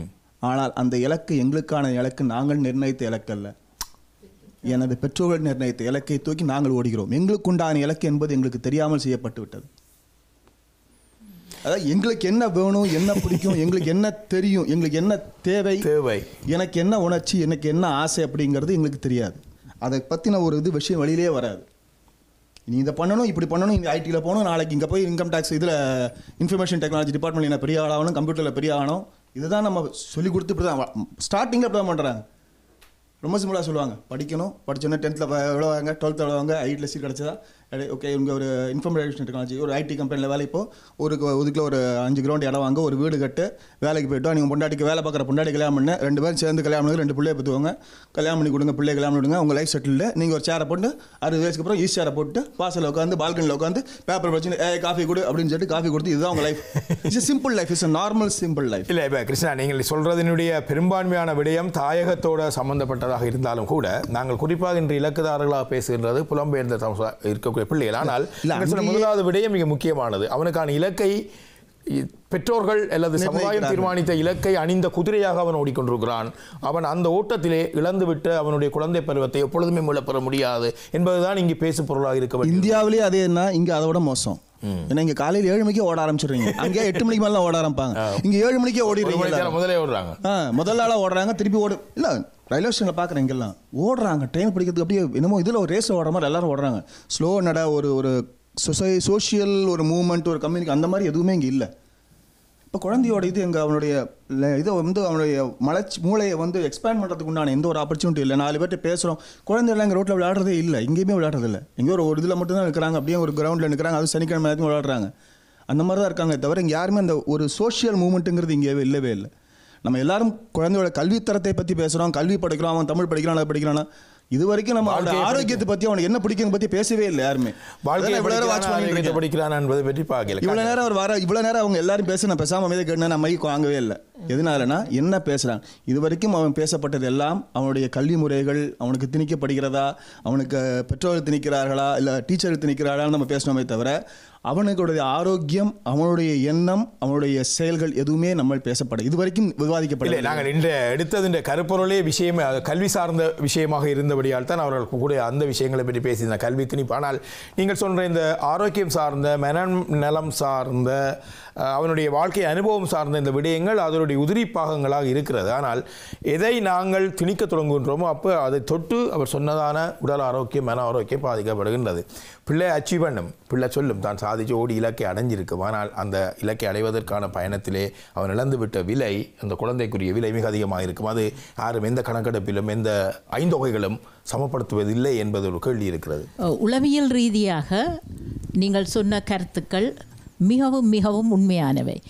ஆனால் அந்த இலக்கு எங்களுக்கான இலக்கு நாங்கள் நிர்ணயித்த இலக்கு அல்ல எனது பெற்றோர்கள் நிர்ணயித்த இலக்கை தூக்கி நாங்கள் ஓடுகிறோம். எங்களுக்குண்டான இலக்கு என்பது எங்களுக்கு தெரியாமல் செய்யப்பட்டு விட்டது. அதாவது எங்களுக்கு என்ன வேணும் என்ன பிடிக்கும் எங்களுக்கு என்ன தெரியும் எங்களுக்கு என்ன தேவை தேவை. எனக்கு என்ன உணர்ச்சி எனக்கு என்ன ஆசை அப்படிங்கிறது எங்களுக்கு தெரியாது. அதை பற்றின ஒரு இது விஷயம் வெளியிலே வராது. நீ இதை பண்ணணும் இப்படி பண்ணணும் இந்த ஐடியில் போகணும் நாளைக்கு இங்கே போய் இன்கம் டேக்ஸ் இதில் இன்ஃபர்மேஷன் டெக்னாலஜி டிபார்ட்மெண்ட் என்ன பெரிய ஆளாகணும் கம்ப்யூட்டரில் பெரிய ஆகணும் இதுதான் நம்ம சொல்லி கொடுத்து இப்படி தான் ஸ்டார்டிங்கில் இப்படி தான் பண்ணுறாங்க ரொம்ப சிம்பிளாக சொல்லுவாங்க. படிக்கணும் படிச்சோன்னே டென்த்தில் எவ்வளோ வாங்க? டுவெல்த் எவ்வளோ வாங்க? ஐடியில் சீட் கிடச்சதா? ஓகே இவங்க ஒரு இன்ஃபர்மேஷன் டெக்னாலஜி ஒரு ஐடி கம்பெனியில் வேலை இப்போ ஒரு ஒதுக்கில் ஒரு அஞ்சு கிரவுண்ட் இடம் வாங்க ஒரு வீடு கட்டு வேலைக்கு போய்ட்டோம் நீங்கள் பொண்டாட்டிக்கு வேலை பார்க்குற பொண்டாட்டி கல்யாணம் பண்ண ரெண்டு பேரும் சேர்ந்து கல்யாணம் பண்ணி ரெண்டு பிள்ளைய பற்றுவாங்க கல்யாணம் பண்ணி கொடுங்க பிள்ளை கல்யாணம் விடுங்க உங்கள் லைஃப் செட்டில்டு நீங்கள் ஒரு சேரை போட்டு அறுபது வயசுக்கு அப்புறம் ஈஸ் சேரை போட்டு வாசலில் உட்காந்து பால்கனியில் உட்காந்து பேப்பர் படிச்சு ஏ காஃபி கொடு அப்படின்னு சொல்லிட்டு காஃபி கொடுத்து இதுதான் உங்கள் life it's simple life it's normal simple life இல்லை இப்போ கிருஷ்ணா நீங்கள் சொல்கிறதனுடைய பெரும்பான்மையான விடயம் தாயகத்தோட சம்பந்தப்பட்டதாக இருந்தாலும் கூட நாங்கள் குறிப்பாக இன்று இலக்குதாரர்களாக பேசுகின்றது புலம்பெயர்ந்த இருக்கக்கூடிய இருக்கக்கூடிய பிள்ளைகள் ஆனால் முதலாவது விடயம் மிக முக்கியமானது. அவனுக்கான இலக்கை பெற்றோர்கள் அல்லது சமுதாயம். தீர்மானித்த இலக்கை அணிந்த குதிரையாக அவன் ஓடிக்கொண்டிருக்கிறான். அவன் அந்த ஓட்டத்திலே இழந்துவிட்டு அவனுடைய குழந்தை பருவத்தை எப்பொழுதுமே மீளப்பெற முடியாது என்பதுதான் இங்கு பேசு பொருளாக இருக்க இந்தியாவிலேயே அதே என்ன? இங்க அதை விட மோசம். ஏன்னா இங்க காலையில் ஏழு மணிக்கே ஓட ஆரம்பிச்சிடுறீங்க. அங்கே எட்டு மணிக்கு மேலே ஓட ஆரம்பிப்பாங்க. இங்க ஏழு மணிக்கே ஓடிடுறீங்க முதலே ஓடுறாங்க. ஆ முதல் நாளாக ஓடுறாங்க திருப்பி ஓடு. இல்லை ரயில்வே ஸ்டேஷனில் பார்க்குறேன் இங்கெல்லாம். ஓடுறாங்க ட்ரெயின் பிடிக்கிறதுக்கு அப்படியே என்னமோ இதில் ஒரு ரேஸ் ஓடுற மாதிரி எல்லாரும் ஓடுறாங்க. ஸ்லோ நட ஒரு ஒரு சொசை சோஷியல் ஒரு மூவ்மெண்ட் ஒரு கம்யூனிட்டி அந்த மாதிரி எதுவுமே இங்கே இல்லை. இப்போ குழந்தையோட இது எங்கள் அவனுடைய இதை வந்து அவனுடைய மலர்ச்சி மூளையை வந்து எக்ஸ்பேண்ட் பண்ணுறதுக்கு உண்டான எந்த ஒரு ஆப்பர்ச்சுனிட்டி இல்லை. நாலு பேர்ட்ட பேசுகிறோம் குழந்தைகள்லாம் எங்கள் ரோட்டில் விளையாடுறதே இல்லை. எங்கேயுமே விளையாடுறது இல்லை எங்கேயோ ஒரு ஒரு இதில் மட்டும்தான் இருக்கிறாங்க அப்படியே ஒரு கிரவுண்டில் நிற்கிறாங்க அது சனிக்கிழமை விளையாடுறாங்க. அந்த மாதிரி தான் இருக்காங்க. தவிர இங்கே யாருமே அந்த ஒரு சோஷியல் மூமெண்ட்டுங்கிறது இங்கே இல்லவே இல்லை. நம்ம எல்லாரும் குழந்தையோட கல்வித்தரத்தை பற்றி பேசுகிறோம் கல்வி படிக்கிறோம் அவன் தமிழ் படிக்கிறான் அதை படிக்கிறானா இது வரைக்கும் நம்ம அவனோட ஆரோக்கியத்தை பற்றி அவனுக்கு என்ன பிடிக்கும் பற்றி பேசவே இல்லை யாருமே. வாழ்க்கையை அதான் இவ்வளவு நேரம் படிக்கிறானா, பண்ணிட்டு. படிக்கிறானா என்பதை பற்றி பார்க்கல. இவ்வளவு நேரம் அவர் வர இவ்வளவு நேரம் அவங்க எல்லாரும் பேச நான் பேசாம அமைதியாக கேட்டு நான் மைக் வாங்கவே இல்லை. எதனாலனா என்ன பேசுறான் இது வரைக்கும் அவன் பேசப்பட்டது எல்லாம் அவனுடைய கல்வி முறைகள் அவனுக்கு திணிக்கப்படுகிறதா அவனுக்கு பெற்றோர்கள் திணிக்கிறார்களா இல்லை டீச்சர் திணிக்கிறார்களான்னு நம்ம பேசணுமே தவிர அவனுடைய ஆரோக்கியம் அவனுடைய எண்ணம் அவனுடைய செயல்கள் எதுவுமே நம்ம பேசப்பட இது வரைக்கும் விவாதிக்கப்படவில்லை நாங்கள் இன்று எடுத்தது இந்த கருப்பொருளே விஷயம் கல்வி சார்ந்த விஷயமாக இருந்தபடியால் தான் அவர்கள் கூட அந்த விஷயங்களை பற்றி பேசியிருந்தேன் கல்வி திணிப்பு. ஆனால் நீங்கள் சொல்ற இந்த ஆரோக்கியம் சார்ந்த மன நலம் சார்ந்த அவனுடைய வாழ்க்கை அனுபவம் சார்ந்த இந்த விடயங்கள் அதனுடைய உதிரி பாகங்களாக இருக்கிறது. ஆனால் எதை நாங்கள் திணிக்க தொடங்குகின்றோமோ அப்போ அதை தொட்டு அவர் சொன்னதான உடல் ஆரோக்கியம் மன ஆரோக்கியம் பாதிக்கப்படுகின்றது. பிள்ளை அச்சீவ் பண்ணும் பிள்ளை சொல்லும் தான் சாதிச்சு ஓடி இலக்கை அடைஞ்சிருக்கும். ஆனால் அந்த இலக்கை அடைவதற்கான பயணத்திலே அவன் இழந்துவிட்ட விலை அந்த குழந்தைக்குரிய விலை மிக அதிகமாக இருக்கும். அது யாரும் எந்த கணக்கெடுப்பிலும் எந்த ஐந்தொகைகளும் சமப்படுத்துவதில்லை என்பது ஒரு கேள்வி இருக்கிறது. உளவியல் ரீதியாக நீங்கள் சொன்ன கருத்துக்கள் மிகவும் மிகவும் உண்மையானவை.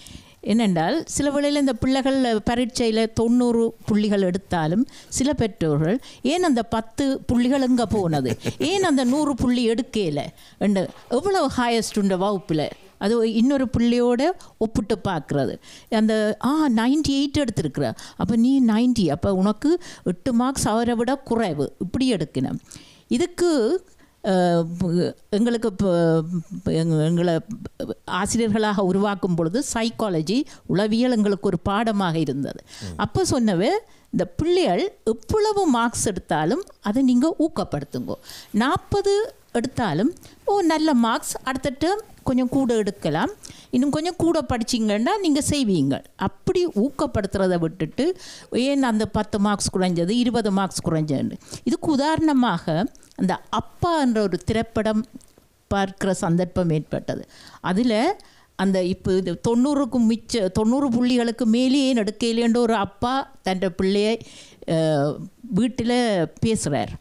ஏனென்றால் சில வேளையில் இந்த பிள்ளைகள் பரீட்சையில் தொண்ணூறு புள்ளிகள் எடுத்தாலும் சில பெற்றோர்கள் ஏன் அந்த பத்து புள்ளிகள் எங்கே போனது? ஏன் அந்த நூறு புள்ளி எடுக்கல? என்று எவ்வளோ ஹாயஸ்ட் உண்ட வகுப்பில். அது இன்னொரு பிள்ளையோட ஒப்பிட்டு பார்க்குறது. அந்த ஆ நைன்டி எயிட் எடுத்திருக்கிற. அப்போ நீ நைன்டி அப்போ உனக்கு எட்டு மார்க்ஸ் அவரை விட குறைவு. இப்படி எடுக்கணும். இதுக்கு எங்களுக்கு எங்களை ஆசிரியர்களாக உருவாக்கும் பொழுது சைக்காலஜி உளவியல் எங்களுக்கு ஒரு பாடமாக இருந்தது. அப்போ சொன்னவே இந்த பிள்ளைகள் எவ்வளவு மார்க்ஸ் எடுத்தாலும் அதை நீங்கள் ஊக்கப்படுத்துங்க. நாற்பது எடுத்தாலும் ஓ நல்ல மார்க்ஸ் அடுத்த கொஞ்சம் கூட எடுக்கலாம். இன்னும் கொஞ்சம் கூட படிச்சிங்கன்னா நீங்கள் செய்வீங்க. அப்படி ஊக்கப்படுத்துறதை விட்டுட்டு ஏன் அந்த பத்து மார்க்ஸ் குறைஞ்சது இருபது மார்க்ஸ் குறைஞ்சது இதுக்கு உதாரணமாக அந்த அப்பா என்ற ஒரு திரைப்படம் பார்க்கிற சந்தர்ப்பம் ஏற்பட்டது. அதில் அந்த இப்போ இது தொண்ணூறுக்கும் மிச்ச தொண்ணூறு புள்ளிகளுக்கு மேலேயே நடுக்கையிலேன்ற ஒரு அப்பா தன் பிள்ளையை வீட்டில் பேசுகிறார்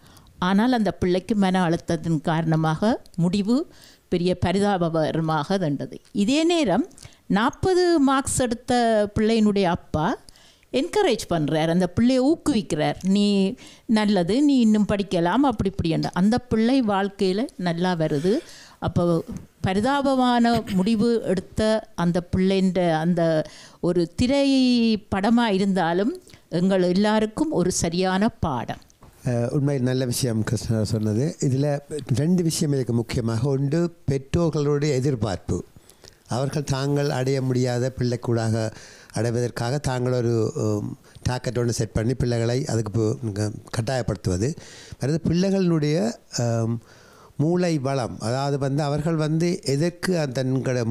ஆனால் அந்த பிள்ளைக்கு மன அழுத்தத்தின் காரணமாக முடிவு பெரிய பரிதாபகரமாக தண்டது. இதே நேரம் நாற்பது மார்க்ஸ் எடுத்த பிள்ளையினுடைய அப்பா என்கரேஜ் பண்ணுறார் அந்த பிள்ளையை ஊக்குவிக்கிறார். நீ நல்லது நீ இன்னும் படிக்கலாம் அப்படி இப்படி என்று. அந்த பிள்ளை வாழ்க்கையில் நல்லா வருது. அப்போ பரிதாபமான முடிவு எடுத்த அந்த பிள்ளைன்ற அந்த ஒரு திரை படமாக இருந்தாலும் எங்கள் எல்லாருக்கும் ஒரு சரியான பாடம். உண்மையில் நல்ல விஷயம் கிருஷ்ணா சொன்னது. இதில் ரெண்டு விஷயம் இதுக்கு முக்கியமாக. ஒன்று பெற்றோர்களுடைய எதிர்பார்ப்பு. அவர்கள் தாங்கள் அடைய முடியாத பிள்ளைக்கூடாக அடைவதற்காக தாங்கள் ஒரு டாக்கெட் ஒன்று செட் பண்ணி பிள்ளைகளை அதுக்கு கட்டாயப்படுத்துவது. பிறகு பிள்ளைகளினுடைய மூளை வளம் அதாவது வந்து அவர்கள் வந்து எதற்கு அந்த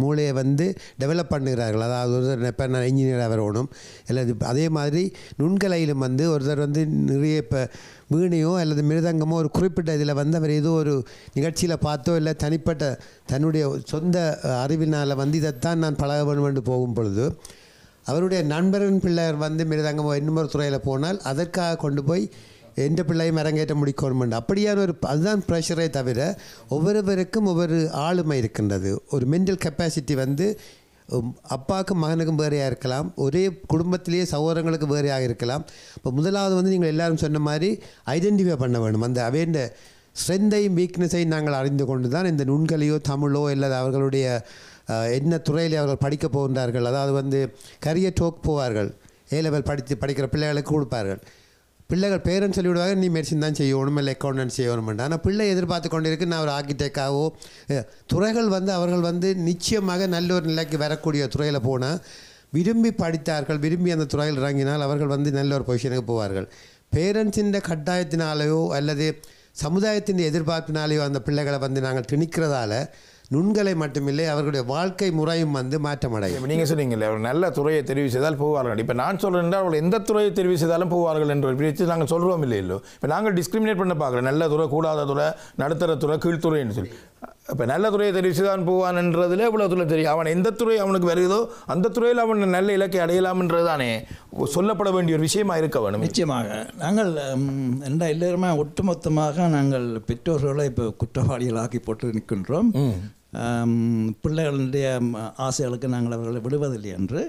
மூளையை வந்து டெவலப் பண்ணுகிறார்கள்? அதாவது ஒருத்தர் இப்போ நான் இன்ஜினியராக வரணும். அல்லது அதே மாதிரி நுண்கலையிலும் வந்து ஒருத்தர் வந்து நிறைய இப்போ வீணையோ அல்லது மிருதங்கமோ ஒரு குறிப்பிட்ட இதில் வந்து அவர் ஏதோ ஒரு நிகழ்ச்சியில் பார்த்தோ இல்லை தனிப்பட்ட தன்னுடைய சொந்த அறிவினால் வந்து இதைத்தான் நான் பழக வேண்டும் என்று போகும் பொழுது அவருடைய நண்பரின் பிள்ளையர் வந்து மிருதங்கமோ இன்னொரு துறையில் போனால் அதற்காக கொண்டு போய் எந்த பிள்ளையும் அரங்கேற்ற முடிக்கணும் அப்படியான ஒரு அதுதான் ப்ரெஷரே தவிர ஒவ்வொருவருக்கும் ஒவ்வொரு ஆளுமை இருக்கின்றது. ஒரு மென்டல் கெப்பாசிட்டி வந்து அப்பாவுக்கும் மகனுக்கும் வேறையாக இருக்கலாம். ஒரே குடும்பத்திலேயே சகோதரங்களுக்கு வேறையாக இருக்கலாம். இப்போ முதலாவது வந்து நீங்கள் எல்லாரும் சொன்ன மாதிரி ஐடென்டிஃபை பண்ண வேணும் அந்த அவேண்ட ஸ்ட்ரென்த்தையும் வீக்னஸையும் நாங்கள் அறிந்து கொண்டு தான் இந்த நுண்களையோ தமிழோ இல்லை அவர்களுடைய என்ன துறையில் அவர்கள் படிக்கப் போகின்றார்கள். அதாவது வந்து கரியர் டோக் போவார்கள். ஏ லெவல் படித்து படிக்கிற பிள்ளைகளுக்கு கொடுப்பார்கள். பிள்ளைகள் பேரண்ட்ஸ் சொல்லிவிடுவாங்க நீ மெடிசின் தான் செய்யணும் இல்லை அக்கௌண்டன்ட் செய்யணும் ஆனால் பிள்ளை எதிர்பார்த்து கொண்டு இருக்கு நான் ஒரு ஆர்கிடெக்டாகவோ துறைகள் வந்து அவர்கள் வந்து நிச்சயமாக நல்ல ஒரு நிலைக்கு வரக்கூடிய துறையில் போனால் விரும்பி படித்தார்கள் விரும்பி அந்த துறையில் இறங்கினால் அவர்கள் வந்து நல்ல ஒரு பொசிஷனுக்கு போவார்கள். பேரண்ட்ஸின் கட்டாயத்தினாலேயோ அல்லது சமுதாயத்தின் எதிர்பார்ப்பினாலேயோ அந்த பிள்ளைகளை வந்து நாங்கள் திணிக்கிறதால நுண்கலை மட்டுமில்லை அவர்களுடைய வாழ்க்கை முறையும் வந்து மாற்றமடையும். நீங்கள் சொன்னீங்கல்ல ஒரு நல்ல துறையை தெரிவு செய்தால் போவார்கள். இப்போ நான் சொல்கிறேன் அவர்கள் எந்த துறையை தெரிவு செய்தாலும் போவார்கள் என்று பிரித்து நாங்கள் சொல்கிறோம் இல்லை இல்லோ இப்போ நாங்கள் டிஸ்கிரிமினேட் பண்ண பார்க்குறோம் நல்ல துறை கூடாத துறை நடுத்தர துறை கீழ்த்துறைன்னு சொல்லி. இப்போ நல்ல துறையை தெரிவு செய்தான் போவான்ன்றதுல இவ்வளோ துறை தெரியும். அவன் எந்த துறை அவனுக்கு வருதோ அந்த துறையில் அவன் நல்ல இலக்கை அடையலாம்ன்றது தானே சொல்லப்பட வேண்டிய ஒரு விஷயமா இருக்க வேணும் நிச்சயமாக. நாங்கள் ரெண்டா எல்லாருமே ஒட்டுமொத்தமாக நாங்கள் பெற்றோர்களை இப்போ குற்றவாளிகளாக்கி போட்டு நிற்கின்றோம். பிள்ளைகளுடைய ஆசைகளுக்கு நாங்கள் அவர்களை விடுவதில்லை என்று.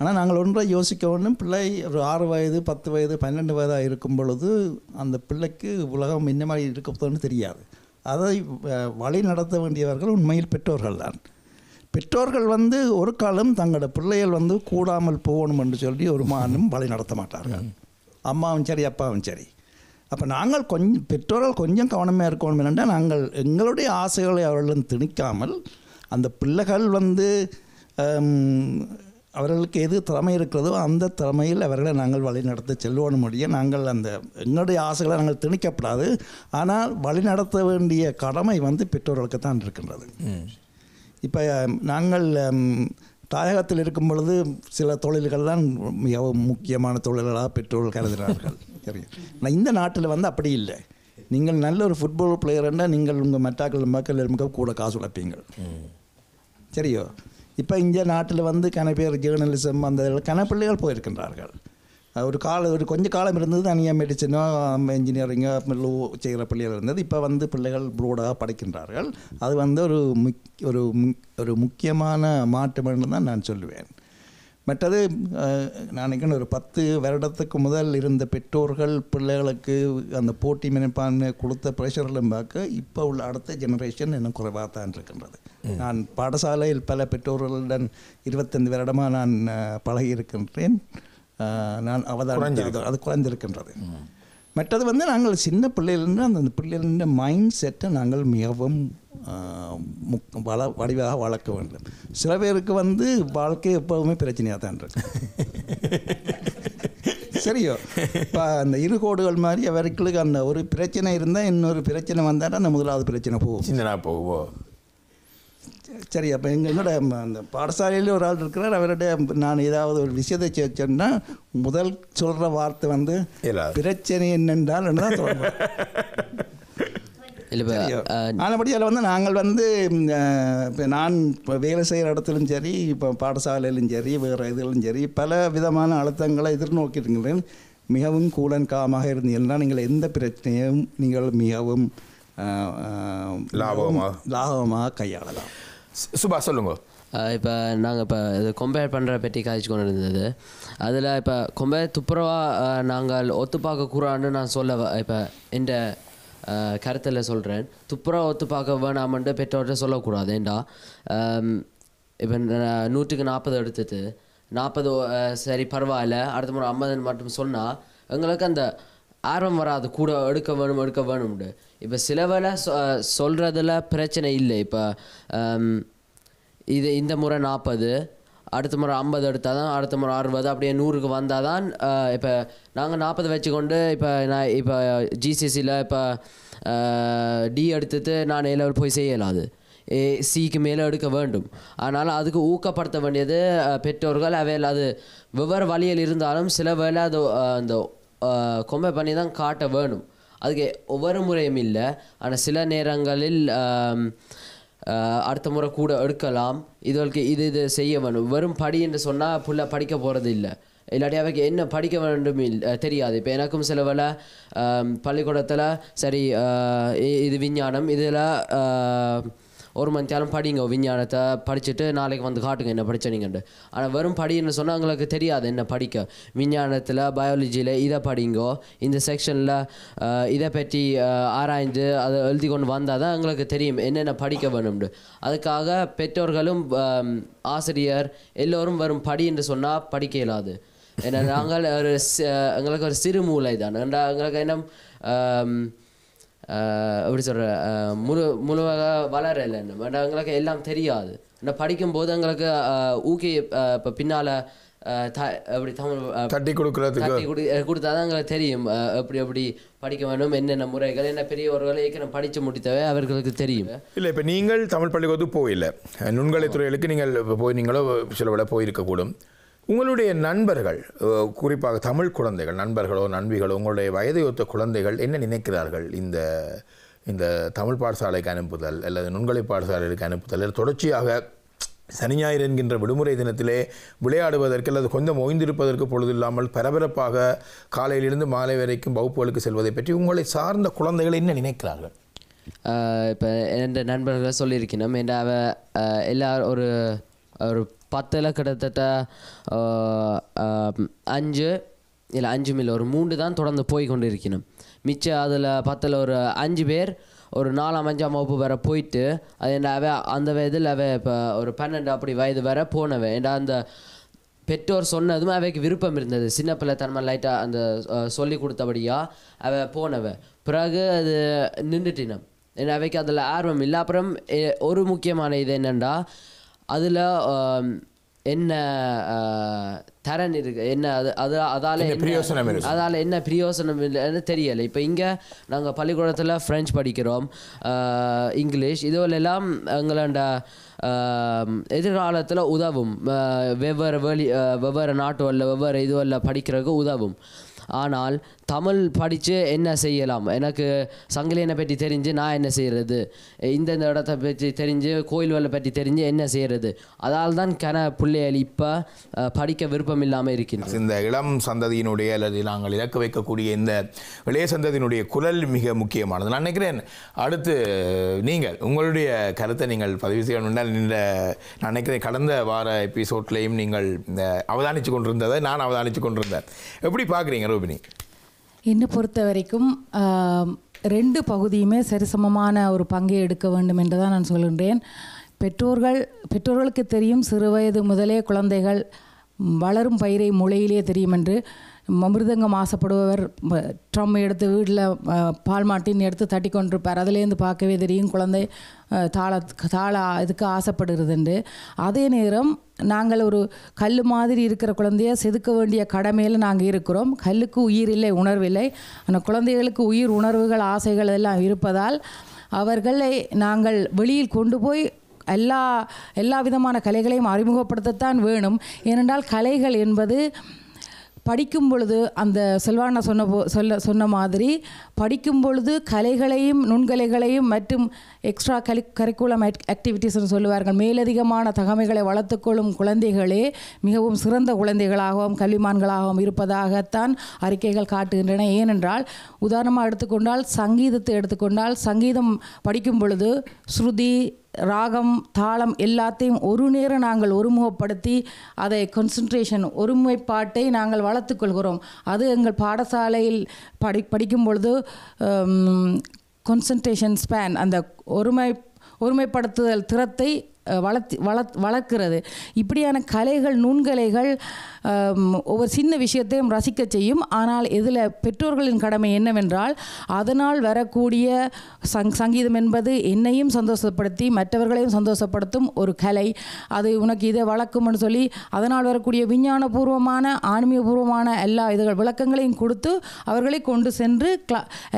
ஆனால் நாங்கள் ஒன்றை யோசிக்க வேண்டும். பிள்ளை ஒரு ஆறு வயது பத்து வயது பன்னெண்டு வயதாக இருக்கும் பொழுது அந்த பிள்ளைக்கு உலகம் என்ன மாதிரி இருக்க போகுதுன்னு தெரியாது. அதை வழி நடத்த வேண்டியவர்கள் உண்மையில் பெற்றோர்கள் தான். பெற்றோர்கள் வந்து ஒரு காலம் தங்களோட பிள்ளைகள் வந்து கூடாமல் போகணும் என்று சொல்லி ஒரு மானும் வழி நடத்த மாட்டார்கள். அம்மாவும் சரி அப்பாவும் சரி. அப்போ நாங்கள் கொஞ்சம் பெற்றோர்கள் கொஞ்சம் கவனமாக இருக்கணும் என்னென்னா நாங்கள் எங்களுடைய ஆசைகளை அவர்களிடம் திணிக்காமல் அந்த பிள்ளைகள் வந்து அவர்களுக்கு எது திறமை இருக்கிறதோ அந்த திறமையில் அவர்களை நாங்கள் வழி நடத்த செல்வோம் முடியும் நாங்கள் அந்த எங்களுடைய ஆசைகளை நாங்கள் திணிக்கப்படாது. ஆனால் வழி நடத்த வேண்டிய கடமை வந்து பெற்றோர்களுக்கு தான் இருக்கின்றது இப்போ நாங்கள் தாயகத்தில் இருக்கும் பொழுது சில தொழில்கள் தான் மிகவும் முக்கியமான தொழில்களாக பெற்றோர்கள் கருதுகிறார்கள். சரி ஆனால் இந்த நாட்டில் வந்து அப்படி இல்லை. நீங்கள் நல்ல ஒரு ஃபுட்பால் பிளேயர்னா நீங்கள் உங்கள் மெட்டாக்கள் மக்கள் மிக கூட காசு உழைப்பீங்கள் சரியோ? இப்போ இந்த நாட்டில் வந்து கன பேர் ஜேர்னலிசம் அந்த கன பிள்ளைகள் போயிருக்கின்றார்கள். ஒரு கால ஒரு கொஞ்ச காலம் இருந்தது தனியாக மெடிசனோ இன்ஜினியரிங்கோ செய்கிற பிள்ளைகள் இருந்தது. இப்போ வந்து பிள்ளைகள் ப்ரோடாக படிக்கின்றார்கள். அது வந்து ஒரு முக் ஒரு ஒரு முக்கியமான மாற்றம் என்று தான் நான் சொல்லுவேன். மற்றது நான் ஒரு பத்து வருடத்துக்கு முதல் இருந்த பெற்றோர்கள் பிள்ளைகளுக்கு அந்த போட்டி மனப்பான்மை கொடுத்த ப்ரெஷரிலும் பார்க்க இப்போ உள்ள அடுத்த ஜெனரேஷன் இன்னும் குறைவாக தான் இருக்கின்றது. நான் பாடசாலையில் பல பெற்றோர்களுடன் இருபத்தைந்து வருடமாக நான் பழகி இருக்கின்றேன். நான் அவதானித்து அது குறைந்திருக்கின்றது. மற்றது வந்து நாங்கள் சின்ன பிள்ளையிலேருந்து அந்த பிள்ளைகளின் மைண்ட் செட்டை நாங்கள் மிகவும் முக் வள வடிவாக வளர்க்க வேண்டும். சில பேருக்கு வந்து வாழ்க்கை எப்போவுமே பிரச்சனையாக தான் இருக்கு. சரியோ? இப்போ அந்த இரு கோடுகள் மாதிரி அவர்களுக்கு அந்த ஒரு பிரச்சனை இருந்தால் இன்னொரு பிரச்சனை வந்தால் அந்த முதலாவது பிரச்சனை போகும். சிந்தனா போகுவோ? சரி அப்போ எங்கள் என்னோட ம- அந்த பாடசாலையில் ஒரு ஆள் இருக்கிறார். அவருடைய நான் ஏதாவது ஒரு விஷயத்தை செ- சொன்னா முதல் சொல்கிற வார்த்தை வந்து. பிரச்சனை என்னென்றால் என்று தான் சொல்கிறேன் இல்லை சரியோ. இப்போ ஆனபடியால் வந்து நாங்கள் வந்து இப்போ நான் இப்போ வேலை செய்கிற இடத்துலையும் சரி இப்போ பாடசாலையிலும் சரி வேறு இதுலையும் சரி பல விதமான அழுத்தங்களை எதிர்நோக்கியிருக்கிறேன் மிகவும் கூலன் காமாக இருந்தீங்கன்னா நீங்கள் எந்த பிரச்சனையும் நீங்கள் மிகவும் லாபகமாக. லாபமாக கையாளலாம். சுபா சொல்லுங்க. இப்போ நாங்கள் இப்போ இது கம்பேர் பண்ணுற பெட்டி காய்ச்சி கொண்டு இருந்தது அதில் இப்போ கொம்பேர் துப்புரவா நாங்கள் ஒத்து பார்க்க நான் சொல்ல இப்போ இந்த கருத்தில் சொல்கிறேன் துப்புரவா ஒத்து பார்க்க வேணாமன்ட்டு பெற்றோர்கிட்ட சொல்லக்கூடாது ஏண்டா? இப்போ நூற்றுக்கு நாற்பது எடுத்துட்டு நாற்பது சரி பரவாயில்ல அடுத்த முறை ஐம்பதுன்னு மட்டும் சொன்னால் எங்களுக்கு அந்த ஆர்வம் வராது கூட எடுக்க வேணும் எடுக்க வேணும்னு. இப்போ சில வேலை சொ சொல்கிறதுல பிரச்சனை இல்லை. இப்போ இது இந்த முறை நாற்பது அடுத்த முறை ஐம்பது எடுத்தால் தான் அடுத்த முறை அறுபது அப்படியே நூறுக்கு வந்தால் தான் இப்போ நாங்கள் நாற்பது வச்சுக்கொண்டு இப்போ நான் இப்போ ஜிசிசியில் இப்போ டி எடுத்துட்டு நான் ஏ லெவல் போய் செய்யலாது ஏ சிக்கு மேலே எடுக்க வேண்டும். அதனால் அதுக்கு ஊக்கப்படுத்த வேண்டியது பெற்றோர்கள் அவையில் அது வெவ்வேறு வழியில் இருந்தாலும் சில வேலை அது அந்த கொம்பை பண்ணி தான் காட்ட வேணும். அதுக்கு ஒவ்வொரு முறையும் இல்லை. ஆனால் சில நேரங்களில் அடுத்த முறை கூட எடுக்கலாம். இதுவரைக்கும் இது இது செய்ய வேணும். வெறும் படி என்று சொன்னால் புள்ள படிக்க போகிறது இல்லை. இல்லாட்டி அவைக்கு என்ன படிக்க வேண்டும் தெரியாது. இப்போ எனக்கும் சில வேலை பள்ளிக்கூடத்தில் சரி இது விஞ்ஞானம் இதில் ஒரு மணி நேரம் படிங்க விஞ்ஞானத்தை படிச்சுட்டு நாளைக்கு வந்து காட்டுங்க என்ன படிச்ச நீங்கண்டு. ஆனால் வெறும் படின்னு சொன்னால் எங்களுக்கு தெரியாது என்ன படிக்க. விஞ்ஞானத்தில் பயாலஜியில் இதை படிங்கோ இந்த செக்ஷனில் இதை பற்றி ஆராய்ந்து அதை எழுதி கொண்டு வந்தால் தான் எங்களுக்கு தெரியும் என்னென்ன படிக்க வேணும்னு அதுக்காக பெற்றோர்களும் ஆசிரியர் எல்லோரும் வரும் படி என்று சொன்னால் படிக்க இயலாது. ஏன்னா நாங்கள் ஒரு எங்களுக்கு ஒரு சிறு மூளை தான் எங்களுக்கு என்ன எப்படி சொல்கிற முழு முழுவாக வளரலை ஏன்னா எங்களுக்கு எல்லாம் தெரியாது. ஆனால் படிக்கும்போது எங்களுக்கு ஊக்கி இப்போ பின்னால் எப்படி தமிழ் தட்டி கொடுக்கறதுக்கு. தட்டி கொடு கொடுத்தா தான் எங்களுக்கு தெரியும் எப்படி எப்படி படிக்க வேண்டும் என்னென்ன முறைகள் என்ன பெரியவர்கள் ஏற்கனவே படித்து முடித்தவை அவர்களுக்கு தெரியும். இல்லை இப்போ நீங்கள் தமிழ் பள்ளிக்கூடத்துக்கு போயில்லை நுண்கலைத் துறைகளுக்கு நீங்கள் போய் நீங்களோ சில விட போயிருக்கக்கூடும். உங்களுடைய நண்பர்கள் குறிப்பாக தமிழ் குழந்தைகள் நண்பர்களோ நண்பிகளோ உங்களுடைய வயதை ஒத்த குழந்தைகள் என்ன நினைக்கிறார்கள்? இந்த இந்த தமிழ் பாடசாலைக்கு அனுப்புதல் அல்லது நுண்கலை பாடசாலைக்கு அனுப்புதல் அல்லது தொடர்ச்சியாக சனி ஞாயிறு என்கின்ற விடுமுறை தினத்திலே விளையாடுவதற்கு அல்லது கொஞ்சம் ஓய்ந்திருப்பதற்கு பொழுதில்லாமல் பரபரப்பாக காலையிலிருந்து மாலை வரைக்கும் வகுப்புகளுக்கு செல்வதை பற்றி உங்களை சார்ந்த குழந்தைகள் என்ன நினைக்கிறார்கள்? இப்போ என் நண்பர்களை சொல்லியிருக்கணும். என் அவ எல்லாரும் ஒரு ஒரு பத்தில் கிட்டத்தட்ட அஞ்சு இல்லை அஞ்சு மில்ல ஒரு மூன்று தான் தொடர்ந்து போய் கொண்டு இருக்கணும் மிச்சம் அதில் பத்தில் ஒரு அஞ்சு பேர் ஒரு நாலாம் அஞ்சாம் வகுப்பு வர போயிட்டு அது என்ன அவ அந்த வயதில் அவ இப்போ ஒரு பன்னெண்டு அப்படி வயது வர போனவ. ஏன்னா அந்த பெற்றோர் சொன்னதும் அவைக்கு விருப்பம் இருந்தது. சின்ன பிள்ளை தன்மை லைட்டாக அந்த சொல்லி கொடுத்தபடியாக அவ போனவ. பிறகு அது நின்றுட்டினம். ஏன்னா அவைக்கு அதில் ஆர்வம் இல்லை. அப்புறம் ஒரு முக்கியமான இது என்னென்னா அதில் என்ன தரன் இருக்கு என்ன அது அது அதால் பிரயோசனம்? அதால் என்ன பிரயோசனம் இல்லைன்னு தெரியலை. இப்போ இங்கே நாங்கள் பள்ளிக்கூடத்தில் ஃப்ரெஞ்ச் படிக்கிறோம் இங்கிலீஷ் இதுவெல்லாம் எங்களோட எதிர்காலத்தில் உதவும். வெவ்வேறு வெளி வெவ்வேறு நாட்டு வரல வெவ்வேறு இதுவல்ல படிக்கிறதுக்கு உதவும். ஆனால் தமிழ் படித்து என்ன செய்யலாம்? எனக்கு சங்கிலியனை பற்றி தெரிஞ்சு நான் என்ன செய்கிறது இந்தந்த இடத்த பற்றி தெரிஞ்சு கோயில்களை பற்றி தெரிஞ்சு என்ன செய்கிறது அதால் தான் கன பிள்ளைகள் இப்போ படிக்க விருப்பம் இல்லாமல் இருக்கின்றது. இந்த இளம் சந்ததியினுடைய அல்லது நாங்கள் இலக்கு வைக்கக்கூடிய இந்த இளைய சந்ததியினுடைய குரல் மிக முக்கியமானது. நான் நினைக்கிறேன் அடுத்து நீங்கள் உங்களுடைய கருத்தை நீங்கள் பதிவு செய்யணும்னால் இந்த நான் நினைக்கிறேன் கடந்த வார எபிசோட்லேயும் நீங்கள் இந்த அவதானித்து கொண்டிருந்ததை நான் அவதானித்து கொண்டிருந்தேன். எப்படி பார்க்குறீங்க ரூபினி? என்னை பொறுத்த வரைக்கும் ரெண்டு பகுதியுமே சரிசமமான ஒரு பங்கை எடுக்க வேண்டும் என்று தான் நான் சொல்கின்றேன். பெற்றோர்கள் பெற்றோர்களுக்கு தெரியும் சிறுவயது முதலே குழந்தைகள் வளரும் பயிரை முளையிலே தெரியும் என்று. மிருதங்கம் ஆசைப்படுபவர் ட்ரம் எடுத்து வீட்டில் பால் மாட்டின் எடுத்து தட்டி கொண்டிருப்பார். அதுலேருந்து பார்க்கவே தெரியும் குழந்தை தாள தாள இதுக்கு ஆசைப்படுகிறதுண்டு அதே நேரம் நாங்கள் ஒரு கல் மாதிரி இருக்கிற குழந்தைய செதுக்க வேண்டிய கடமையில் நாங்கள் இருக்கிறோம். கல்லுக்கு உயிர் இல்லை உணர்வில்லை ஆனால் குழந்தைகளுக்கு உயிர் உணர்வுகள் ஆசைகள் எல்லாம் இருப்பதால் அவர்களை நாங்கள் வெளியில் கொண்டு போய் எல்லா எல்லா விதமான கலைகளையும் அறிமுகப்படுத்தத்தான் வேணும். ஏனென்றால் கலைகள் என்பது படிக்கும் பொழுது அந்த செல்வானா சொன்ன போ சொல்ல சொன்ன மாதிரி படிக்கும் பொழுது கலைகளையும் நுண்கலைகளையும் மற்றும் எக்ஸ்ட்ரா கலி கரிக்குலம் ஆக்டிவிட்டிஸ்னு சொல்லுவார்கள். மேலதிகமான தகமைகளை வளர்த்துக்கொள்ளும் குழந்தைகளே மிகவும் சிறந்த குழந்தைகளாகவும் கல்விமான்களாகவும் இருப்பதாகத்தான் அறிக்கைகள் காட்டுகின்றன. ஏனென்றால் உதாரணமாக எடுத்துக்கொண்டால் சங்கீதத்தை எடுத்துக்கொண்டால் சங்கீதம் படிக்கும் பொழுது ஸ்ருதி ராகம் தாளம் எல்லாத்தையும் ஒரு நேரம் நாங்கள் ஒருமுகப்படுத்தி அதை கான்சன்ட்ரேஷன் ஒருமைப்பாட்டை நாங்கள் வளர்த்துக்கொள்கிறோம் அது எங்கள் பாடசாலையில் படி படிக்கும் பொழுது கான்சன்ட்ரேஷன் ஸ்பேன் அந்த ஒருமை ஒருமைப்படுத்துதல் திறத்தை வளர்த்தி வளர்த் வளர்க்கிறது. இப்படியான கலைகள் நுண்கலைகள் ஒவ்வொரு சின்ன விஷயத்தையும் ரசிக்க செய்யும். ஆனால் இதில் பெற்றோர்களின் கடமை என்னவென்றால் அதனால் வரக்கூடிய சங் சங்கீதம் என்பது என்னையும் சந்தோஷப்படுத்தி மற்றவர்களையும் சந்தோஷப்படுத்தும் ஒரு கலை. அது உனக்கு இதை வளர்க்கும்னு சொல்லி அதனால் வரக்கூடிய விஞ்ஞானபூர்வமான ஆன்மீகபூர்வமான எல்லா இதுகள் விளக்கங்களையும் கொடுத்து அவர்களை கொண்டு சென்று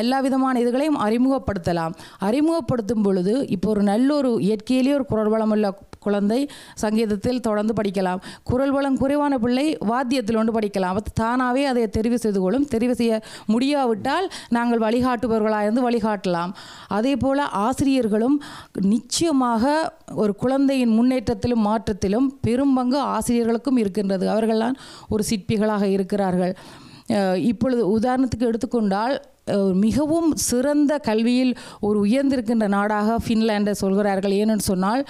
எல்லா விதமான இதுகளையும் அறிமுகப்படுத்தலாம். அறிமுகப்படுத்தும் பொழுது இப்போ ஒரு நல்ல ஒரு இயற்கையிலேயே ஒரு குரல் வளமுள்ள குழந்தை சங்கீதத்தில் தொடர்ந்து படிக்கலாம். குரல் வளம் குறைவான பிள்ளை வாத்தியத்தில் ஒன்று படிக்கலாம். தானாகவே அதை தெரிவு செய்து கொள்ளும் தெரிவு செய்ய முடியாவிட்டால் நாங்கள் வழிகாட்டுபவர்களாக இருந்து வழிகாட்டலாம். அதே போல் ஆசிரியர்களும் நிச்சயமாக ஒரு குழந்தையின் முன்னேற்றத்திலும் மாற்றத்திலும் பெரும் பங்கு ஆசிரியர்களுக்கும் இருக்கின்றது. அவர்கள்தான் ஒரு சிற்பிகளாக இருக்கிறார்கள். இப்பொழுது உதாரணத்துக்கு எடுத்துக்கொண்டால் மிகவும் சிறந்த கல்வியில் ஒரு உயர்ந்திருக்கின்ற நாடாக ஃபின்லாண்டை சொல்கிறார்கள். ஏனென்று சொன்னால்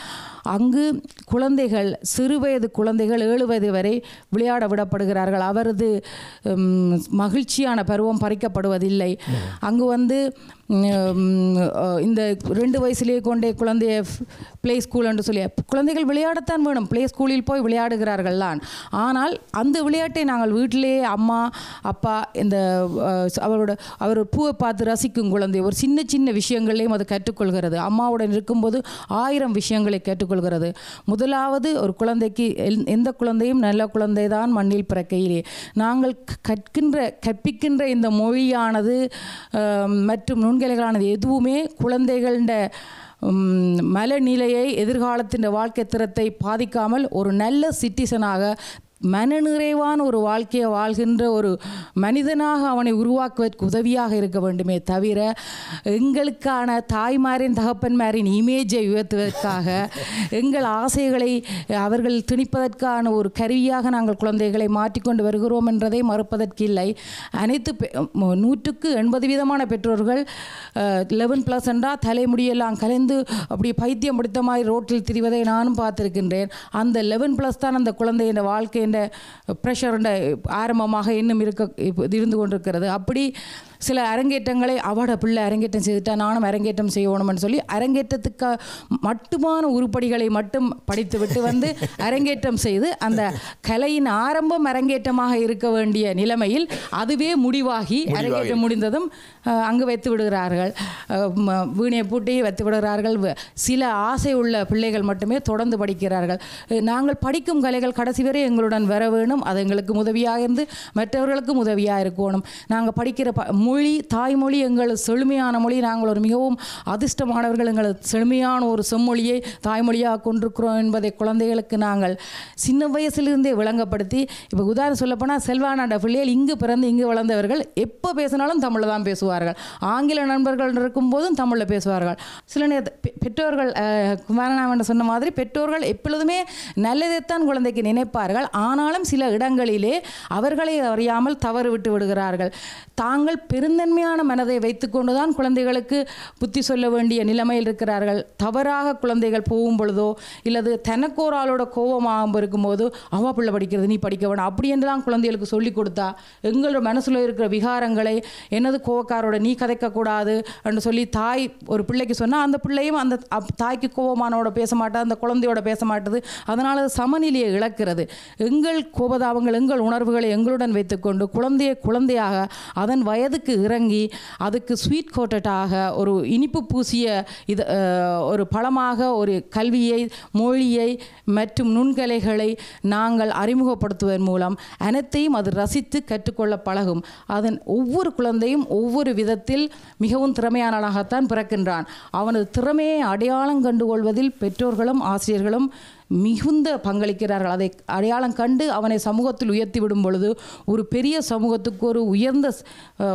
அங்கு குழந்தைகள் சிறுவயது குழந்தைகள் ஏழு வயது வரை விளையாட விடப்படுகிறார்கள். அவரது மகிழ்ச்சியான பருவம் பறிக்கப்படுவதில்லை. அங்கு வந்து இந்த ரெண்டு வயசுலேயே கொண்டே குழந்தைய பிளே ஸ்கூல் என்று சொல்லி குழந்தைகள் விளையாடத்தான் வேணும். பிளே ஸ்கூலில் போய் விளையாடுகிறார்கள் தான். ஆனால் அந்த விளையாட்டை நாங்கள் வீட்டிலேயே அம்மா அப்பா இந்த அவரோட அவர் பூவை பார்த்து ரசிக்கும் குழந்தை ஒரு சின்ன சின்ன விஷயங்களையும் அது கற்றுக்கொள்கிறது. அம்மாவுடன் இருக்கும்போது ஆயிரம் விஷயங்களை கொள்கிறது. முதலாவது ஒரு குழந்தைக்கு எந்த குழந்தையும் நல்ல குழந்தை தான் மண்ணில் பிறக்கையிலே. நாங்கள் கற்கின்ற கற்பிக்கின்ற இந்த மொழியானது மற்றும் நுண்கலைகளானது எதுவுமே குழந்தைகள மலநிலையை எதிர்காலத்தின் வாழ்க்கை திறத்தை பாதிக்காமல் ஒரு நல்ல சிட்டிசனாக மனநிறைவான ஒரு வாழ்க்கையை வாழ்கின்ற ஒரு மனிதனாக அவனை உருவாக்குவதற்கு உதவியாக இருக்க வேண்டுமே தவிர எங்களுக்கான தாய்மாரின் தகப்பன்மாரின் இமேஜை உயர்த்துவதற்காக எங்கள் ஆசைகளை அவர்கள் திணிப்பதற்கான ஒரு கருவியாக நாங்கள் குழந்தைகளை மாற்றிக்கொண்டு வருகிறோம் என்றதை மறுப்பதற்கு இல்லை அனைத்து நூற்றுக்கு எண்பது வீதமான பெற்றோர்கள் லெவன் ப்ளஸ் என்றால் தலைமுடியெல்லாம் கலைந்து அப்படி பைத்தியம் பிடித்த மாதிரி ரோட்டில் திரிவதை நானும் பார்த்திருக்கின்றேன். அந்த லெவன் ப்ளஸ் தான் அந்த குழந்தையின் என்ற ப்ரெஷர் ஆரம்பமாக இன்னும் இருக்க இருந்து கொண்டிருக்கிறது. அப்படி சில அரங்கேற்றங்களை அவட பிள்ளை அரங்கேற்றம் செய்துட்டா நானும் அரங்கேற்றம் செய்யணும்னு சொல்லி அரங்கேற்றத்துக்கு மட்டுமான உருப்படிகளை மட்டும் படித்துவிட்டு வந்து அரங்கேற்றம் செய்து அந்த கலையின் ஆரம்பம் அரங்கேற்றமாக இருக்க வேண்டிய நிலைமையில் அதுவே முடிவாகி அரங்கேற்றம் முடிந்ததும் அங்கு வைத்து விடுகிறார்கள். வீணையை பூட்டி வைத்து விடுகிறார்கள். சில ஆசை உள்ள பிள்ளைகள் மட்டுமே தொடர்ந்து படிக்கிறார்கள். நாங்கள் படிக்கும் கலைகள் கடைசி வரை எங்களுடன் வர வேணும். அது எங்களுக்கு உதவியாக இருந்து மற்றவர்களுக்கும் உதவியாக இருக்கணும். நாங்கள் படிக்கிற ப மொழி தாய்மொழி எங்கள் செழுமையான மொழி. நாங்கள் ஒரு மிகவும் அதிர்ஷ்டமானவர்கள். எங்கள் செழுமையான ஒரு செம்மொழியை தாய்மொழியாக கொண்டிருக்கிறோம் என்பதை குழந்தைகளுக்கு நாங்கள் சின்ன வயசிலிருந்தே விளங்கப்படுத்தி இப்போ உதாரணம் சொல்லப்போனால் செல்வானாண்ட பிள்ளைகள் இங்கு பிறந்து இங்கு வளர்ந்தவர்கள் எப்போ பேசினாலும் தமிழில் தான் பேசுவார்கள். ஆங்கில நண்பர்கள் இருக்கும்போதும் தமிழில் பேசுவார்கள். சில நேர பெற்றோர்கள் குமாரநாமன் சொன்ன மாதிரி பெற்றோர்கள் எப்பொழுதுமே நல்லதைத்தான் குழந்தைக்கு நினைப்பார்கள். ஆனாலும் சில இடங்களிலே அவர்களை அறியாமல் தவறு விட்டு விடுகிறார்கள். தாங்கள் பெருந்தன்மையான மனதை வைத்துக்கொண்டு தான் குழந்தைகளுக்கு புத்தி சொல்ல வேண்டிய நிலைமையில் இருக்கிறார்கள். தவறாக குழந்தைகள் போகும் பொழுதோ இல்லது தனக்கு ஒரு ஆளோட கோபமாக இருக்கும்போது அவா பிள்ளை படிக்கிறது நீ படிக்க வேணாம். அப்படி என்றுலாம் குழந்தைகளுக்கு சொல்லி கொடுத்தா எங்களோட மனசில் இருக்கிற விகாரங்களை எனது கோவக்காரோட நீ கதைக்கக்கூடாது என்று சொல்லி தாய் ஒரு பிள்ளைக்கு சொன்னால் அந்த பிள்ளையும் அந்த அப்- தாய்க்கு கோபமானோட பேச மாட்டா அந்த குழந்தையோட பேச மாட்டுது. அதனால் அது சமநிலையை இழக்கிறது. எங்கள் கோபதாபங்கள் எங்கள் உணர்வுகளை எங்களுடன் வைத்துக்கொண்டு குழந்தையை குழந்தையாக அதன் வயதுக்கு இறங்கி அதுக்கு ஸ்வீட் கோட்டட்டாக ஒரு இனிப்பு பூசிய இது ஒரு பழமாக ஒரு கல்வியை மொழியை மற்றும் நுண்கலைகளை நாங்கள் அறிமுகப்படுத்துவதன் மூலம் அனைத்தையும் அது ரசித்து கற்றுக்கொள்ள பழகும். அதன் ஒவ்வொரு குழந்தையும் ஒவ்வொரு விதத்தில் மிகவும் திறமையானவனாகத்தான் பிறக்கின்றான். அவனது திறமையை அடையாளம் கண்டுகொள்வதில் பெற்றோர்களும் ஆசிரியர்களும் மிகுந்த பங்களிக்கிறார்கள். அதை அடையாளம் கண்டு அவனை சமூகத்தில் உயர்த்தி விடும் பொழுது ஒரு பெரிய சமூகத்துக்கு ஒரு உயர்ந்த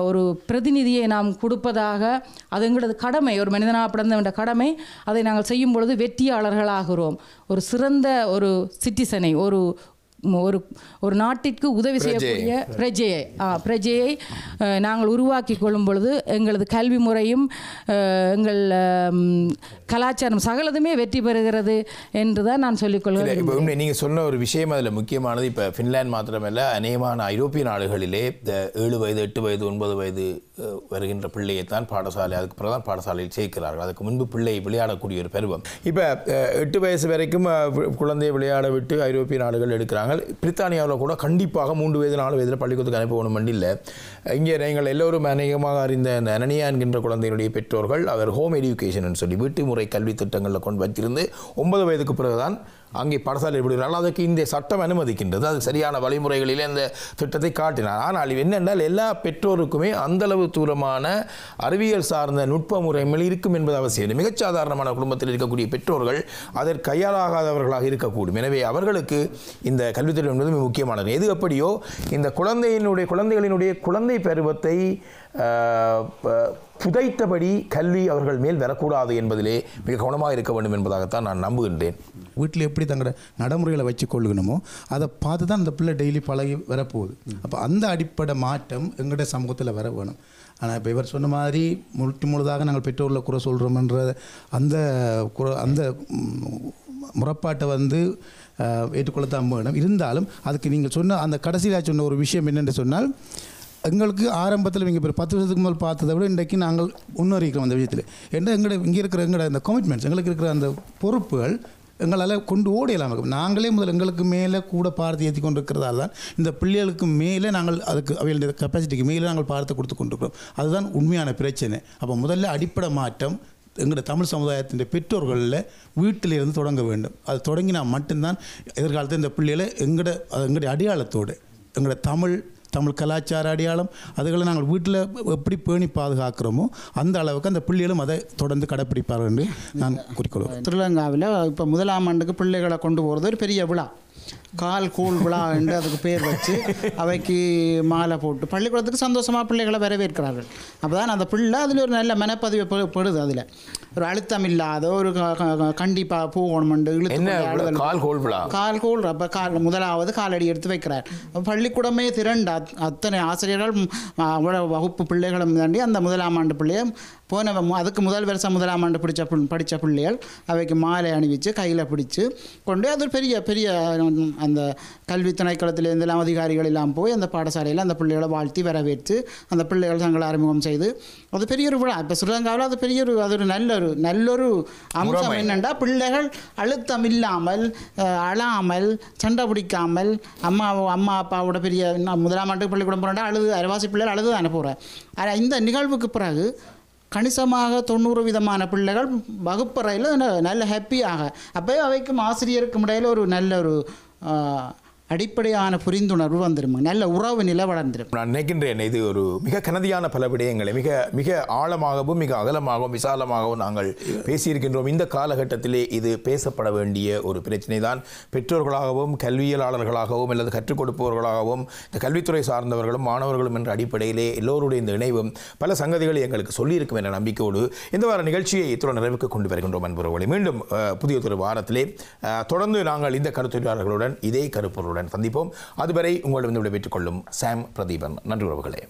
ஒரு பிரதிநிதியை நாம் கொடுப்பதாக அது கடமை. ஒரு மனிதனாக பிறந்தவன்ற கடமை. அதை நாங்கள் செய்யும் பொழுது வெற்றியாளர்களாகிறோம். ஒரு சிறந்த ஒரு சிட்டிசனை ஒரு ஒரு ஒரு நாட்டிற்கு உதவி செய்யக்கூடிய பிரஜையை. பிரஜையை நாங்கள் உருவாக்கி கொள்ளும் பொழுது எங்களது கல்வி முறையும் எங்கள் கலாச்சாரம் சகலதுமே வெற்றி பெறுகிறது என்று தான் நான் சொல்லிக்கொள்கிறேன் இப்போ உண்மை நீங்கள் சொன்ன ஒரு விஷயம் அதில் முக்கியமானது. இப்போ ஃபின்லாந்து மாத்திரமல்ல அநேகமான ஐரோப்பிய நாடுகளிலே இந்த ஏழு வயது எட்டு வயது ஒன்பது வயது வருகின்ற பிள்ளையைத்தான் பாடசாலை அதுக்கு பிறகு தான் பாடசாலையில் சேர்க்கிறார்கள். அதுக்கு முன்பு பிள்ளை விளையாடக்கூடிய ஒரு பருவம். இப்போ எட்டு வயசு வரைக்கும் குழந்தையை விளையாட விட்டு ஐரோப்பிய நாடுகள் எடுக்கிறாங்க. பிரித்தானியாவில் கூட கண்டிப்பாக மூன்று வயது நாலு வயதில் பள்ளிக்கூடத்துக்கு அனுப்பணும் இல்லை இங்கே நீங்கள் எல்லோரும் அநேகமாக அறிந்த அனனியா என்கின்ற குழந்தையினுடைய பெற்றோர்கள் அவர் ஹோம் எஜுகேஷன் சொல்லி வீட்டு முறை கல்வி திட்டங்களில் கொண்டு வச்சிருந்து ஒன்பது வயதுக்கு பிறகுதான் அங்கே பாடசாலை விடுகிறார்கள். அதற்கு இந்த சட்டம் அனுமதிக்கின்றது. அது சரியான வழிமுறைகளில் அந்த திட்டத்தை காட்டினார். ஆனால் என்னென்றால் எல்லா பெற்றோருக்குமே அந்தளவு தூரமான அறிவியல் சார்ந்த நுட்ப முறைகள் இருக்கும் என்பது அவசியம் மிகச் சாதாரணமான குடும்பத்தில் இருக்கக்கூடிய பெற்றோர்கள் அதற்கு கையாளாகாதவர்களாக இருக்கக்கூடும். எனவே அவர்களுக்கு இந்த கல்வித்துறை என்பது மிக முக்கியமானது. எது எப்படியோ இந்த குழந்தையினுடைய குழந்தைகளினுடைய குழந்தை பருவத்தை புதைத்தபடி கல்வி அவர்கள் மேல் வரக்கூடாது என்பதிலே மிக கவனமாக இருக்க வேண்டும் என்பதாகத்தான் நான் நம்புகின்றேன். வீட்டில் எப்படி தங்களோட நடைமுறைகளை வச்சு கொள்ளுகணுமோ அதை பார்த்து தான் அந்த பிள்ளை டெய்லி பழகி வரப்போகுது. அப்போ அந்த அடிப்படை மாற்றம் எங்களுடைய சமூகத்தில் வர வேணும். ஆனால் இப்போ இவர் சொன்ன மாதிரி முழுட்டு முழுதாக நாங்கள் பெற்றோரில் குறை சொல்கிறோம்ன்ற அந்த குறை அந்த முறப்பாட்டை வந்து ஏற்றுக்கொள்ளத்தான் வேணும். இருந்தாலும் அதுக்கு நீங்கள் சொன்ன அந்த கடைசியில் சொன்ன ஒரு விஷயம் என்னென்று சொன்னால் எங்களுக்கு ஆரம்பத்தில் இங்கே இப்போ பத்து வருஷத்துக்கு முதல் பார்த்ததை விட இன்றைக்கு நாங்கள் முன்னேறிக்கிறோம் அந்த விஷயத்தில். ஏன்னா எங்களோட இங்கே இருக்கிற எங்களோட அந்த கமிட்மெண்ட்ஸ் எங்களுக்கு இருக்கிற அந்த பொறுப்புகள் எங்களால் கொண்டு ஓடிடலாம் இருக்கும். நாங்களே முதல் எங்களுக்கு மேலே கூட பாரதி ஏற்றி கொண்டு இருக்கிறதால தான் இந்த பிள்ளைகளுக்கு மேலே நாங்கள் அதுக்கு அவைகளுடைய கெப்பாசிட்டிக்கு மேலே நாங்கள் பாரத்தை கொடுத்து கொண்டிருக்கிறோம். அதுதான் உண்மையான பிரச்சனை. அப்போ முதல்ல அடிப்படை மாற்றம் எங்களுடைய தமிழ் சமுதாயத்தின் பெற்றோர்களில் வீட்டிலிருந்து தொடங்க வேண்டும். அது தொடங்கினா மட்டும்தான் எதிர்காலத்தில் இந்த பிள்ளைகளை எங்களோட எங்களுடைய அடையாளத்தோடு எங்களோட தமிழ் தமிழ் கலாச்சார அடையாளம் அதுகளை நாங்கள் வீட்டில் எப்படி பேணி பாதுகாக்கிறோமோ அந்த அளவுக்கு அந்த பிள்ளைகளும் அதை தொடர்ந்து கடைப்பிடிப்பார்கள் என்று நான் குறிக்கொள்வேன் ஸ்ரீலங்காவில் இப்போ முதலாம் ஆண்டுக்கு பிள்ளைகளை கொண்டு போகிறது ஒரு பெரிய விழா. கால் கூழ் விழா என்று அதுக்கு பேர் வச்சு அவைக்கு மாலை போட்டு பள்ளிக்கூடத்துக்கு சந்தோஷமாக பிள்ளைகளை வரவேற்கிறார்கள். அப்போ தான் அந்த பிள்ளை அதில் ஒரு நல்ல மனப்பதிவு பெ- பெறுது அதில். ஒரு அழுத்தம் இல்லாத ஒரு கண்டிப்பாக போகணுமெண்டு இழுத்து. கால் கோல் விழா? கால் கோல் அப்போ கால் முதலாவது காலடி எடுத்து வைக்கிறார். அப்ப பள்ளிக்கூடமே திரண்டு அத்- அத்தனை ஆசிரியர்கள் ம், அவ்வளவு வகுப்பு பிள்ளைகளும் தாண்டி அந்த முதலாம் ஆண்டு பிள்ளைய போன அதுக்கு முதல் வருஷம் முதலாம் ஆண்டு பிடிச்ச படித்த பிள்ளைகள் அவைக்கு மாலை அணிவிச்சு கையில் பிடிச்சு கொண்டு அது ஒரு பெரிய பெரிய அந்த கல்வி திணைக்களத்திலேருந்து எல்லாம் அதிகாரிகள் எல்லாம் போய் அந்த பாடசாலையில் அந்த பிள்ளைகளை வாழ்த்தி வரவேற்று அந்த பிள்ளைகள் தங்களை அறிமுகம் செய்து அது பெரிய ஒரு விழா இப்போ ஸ்ரீலங்காவில் அது பெரிய ஒரு அது ஒரு நல்ல ஒரு நல்லொரு அம்சம் முறைமை. என்னென்னா பிள்ளைகள் அழுத்தம் இல்லாமல் அழாமல் சண்டை பிடிக்காமல் அம்மா அம்மா அப்பாவோட பெரிய முதலாம் ஆண்டு பள்ளிக்கூடம் போகிறேன் அழுது அரைவாசி பிள்ளைகள் அழுது அனுப்புகிறேன் ஆனால் இந்த நிகழ்வுக்கு பிறகு கணிசமாக தொண்ணூறு விதமான பிள்ளைகள் வகுப்பறையில் நல்ல ஹாப்பியாக அப்போ அவைக்கும் ஆசிரியருக்கும் இடையில் ஒரு நல்ல ஒரு அடிப்படையான புரிந்துணர்வு வந்துடும் நல்ல உறவு நிலை வளர்ந்துடும் நான் நினைக்கின்றேன் இது ஒரு மிக கனதியான பல விடயங்களை மிக மிக ஆழமாகவும் மிக அகலமாகவும் விசாலமாகவும் நாங்கள் பேசியிருக்கின்றோம். இந்த காலகட்டத்திலே இது பேசப்பட வேண்டிய ஒரு பிரச்சனை தான் பெற்றோர்களாகவும் கல்வியலாளர்களாகவும் அல்லது கற்றுக் கொடுப்பவர்களாகவும் இந்த கல்வித்துறை சார்ந்தவர்களும் மாணவர்களும் என்ற அடிப்படையிலே எல்லோருடைய இந்த இணைவும் பல சங்கதிகளை எங்களுக்கு சொல்லியிருக்கும் என்ற நம்பிக்கையோடு இந்த வார நிகழ்ச்சியை இத்துடன் நிறைவுக்கு கொண்டு வருகின்றோம் என்பவர்களை மீண்டும் புதிய ஒரு வாரத்திலே தொடர்ந்து நாங்கள் இந்த கருத்துரையாளர்களுடன் இதே கருப்பொருளுடன் சந்திப்போம். அதுவரை உங்களிடம் விடைபெற்றுக் கொள்ளும் சாம் பிரதீபன். நன்றி உறவுகளே.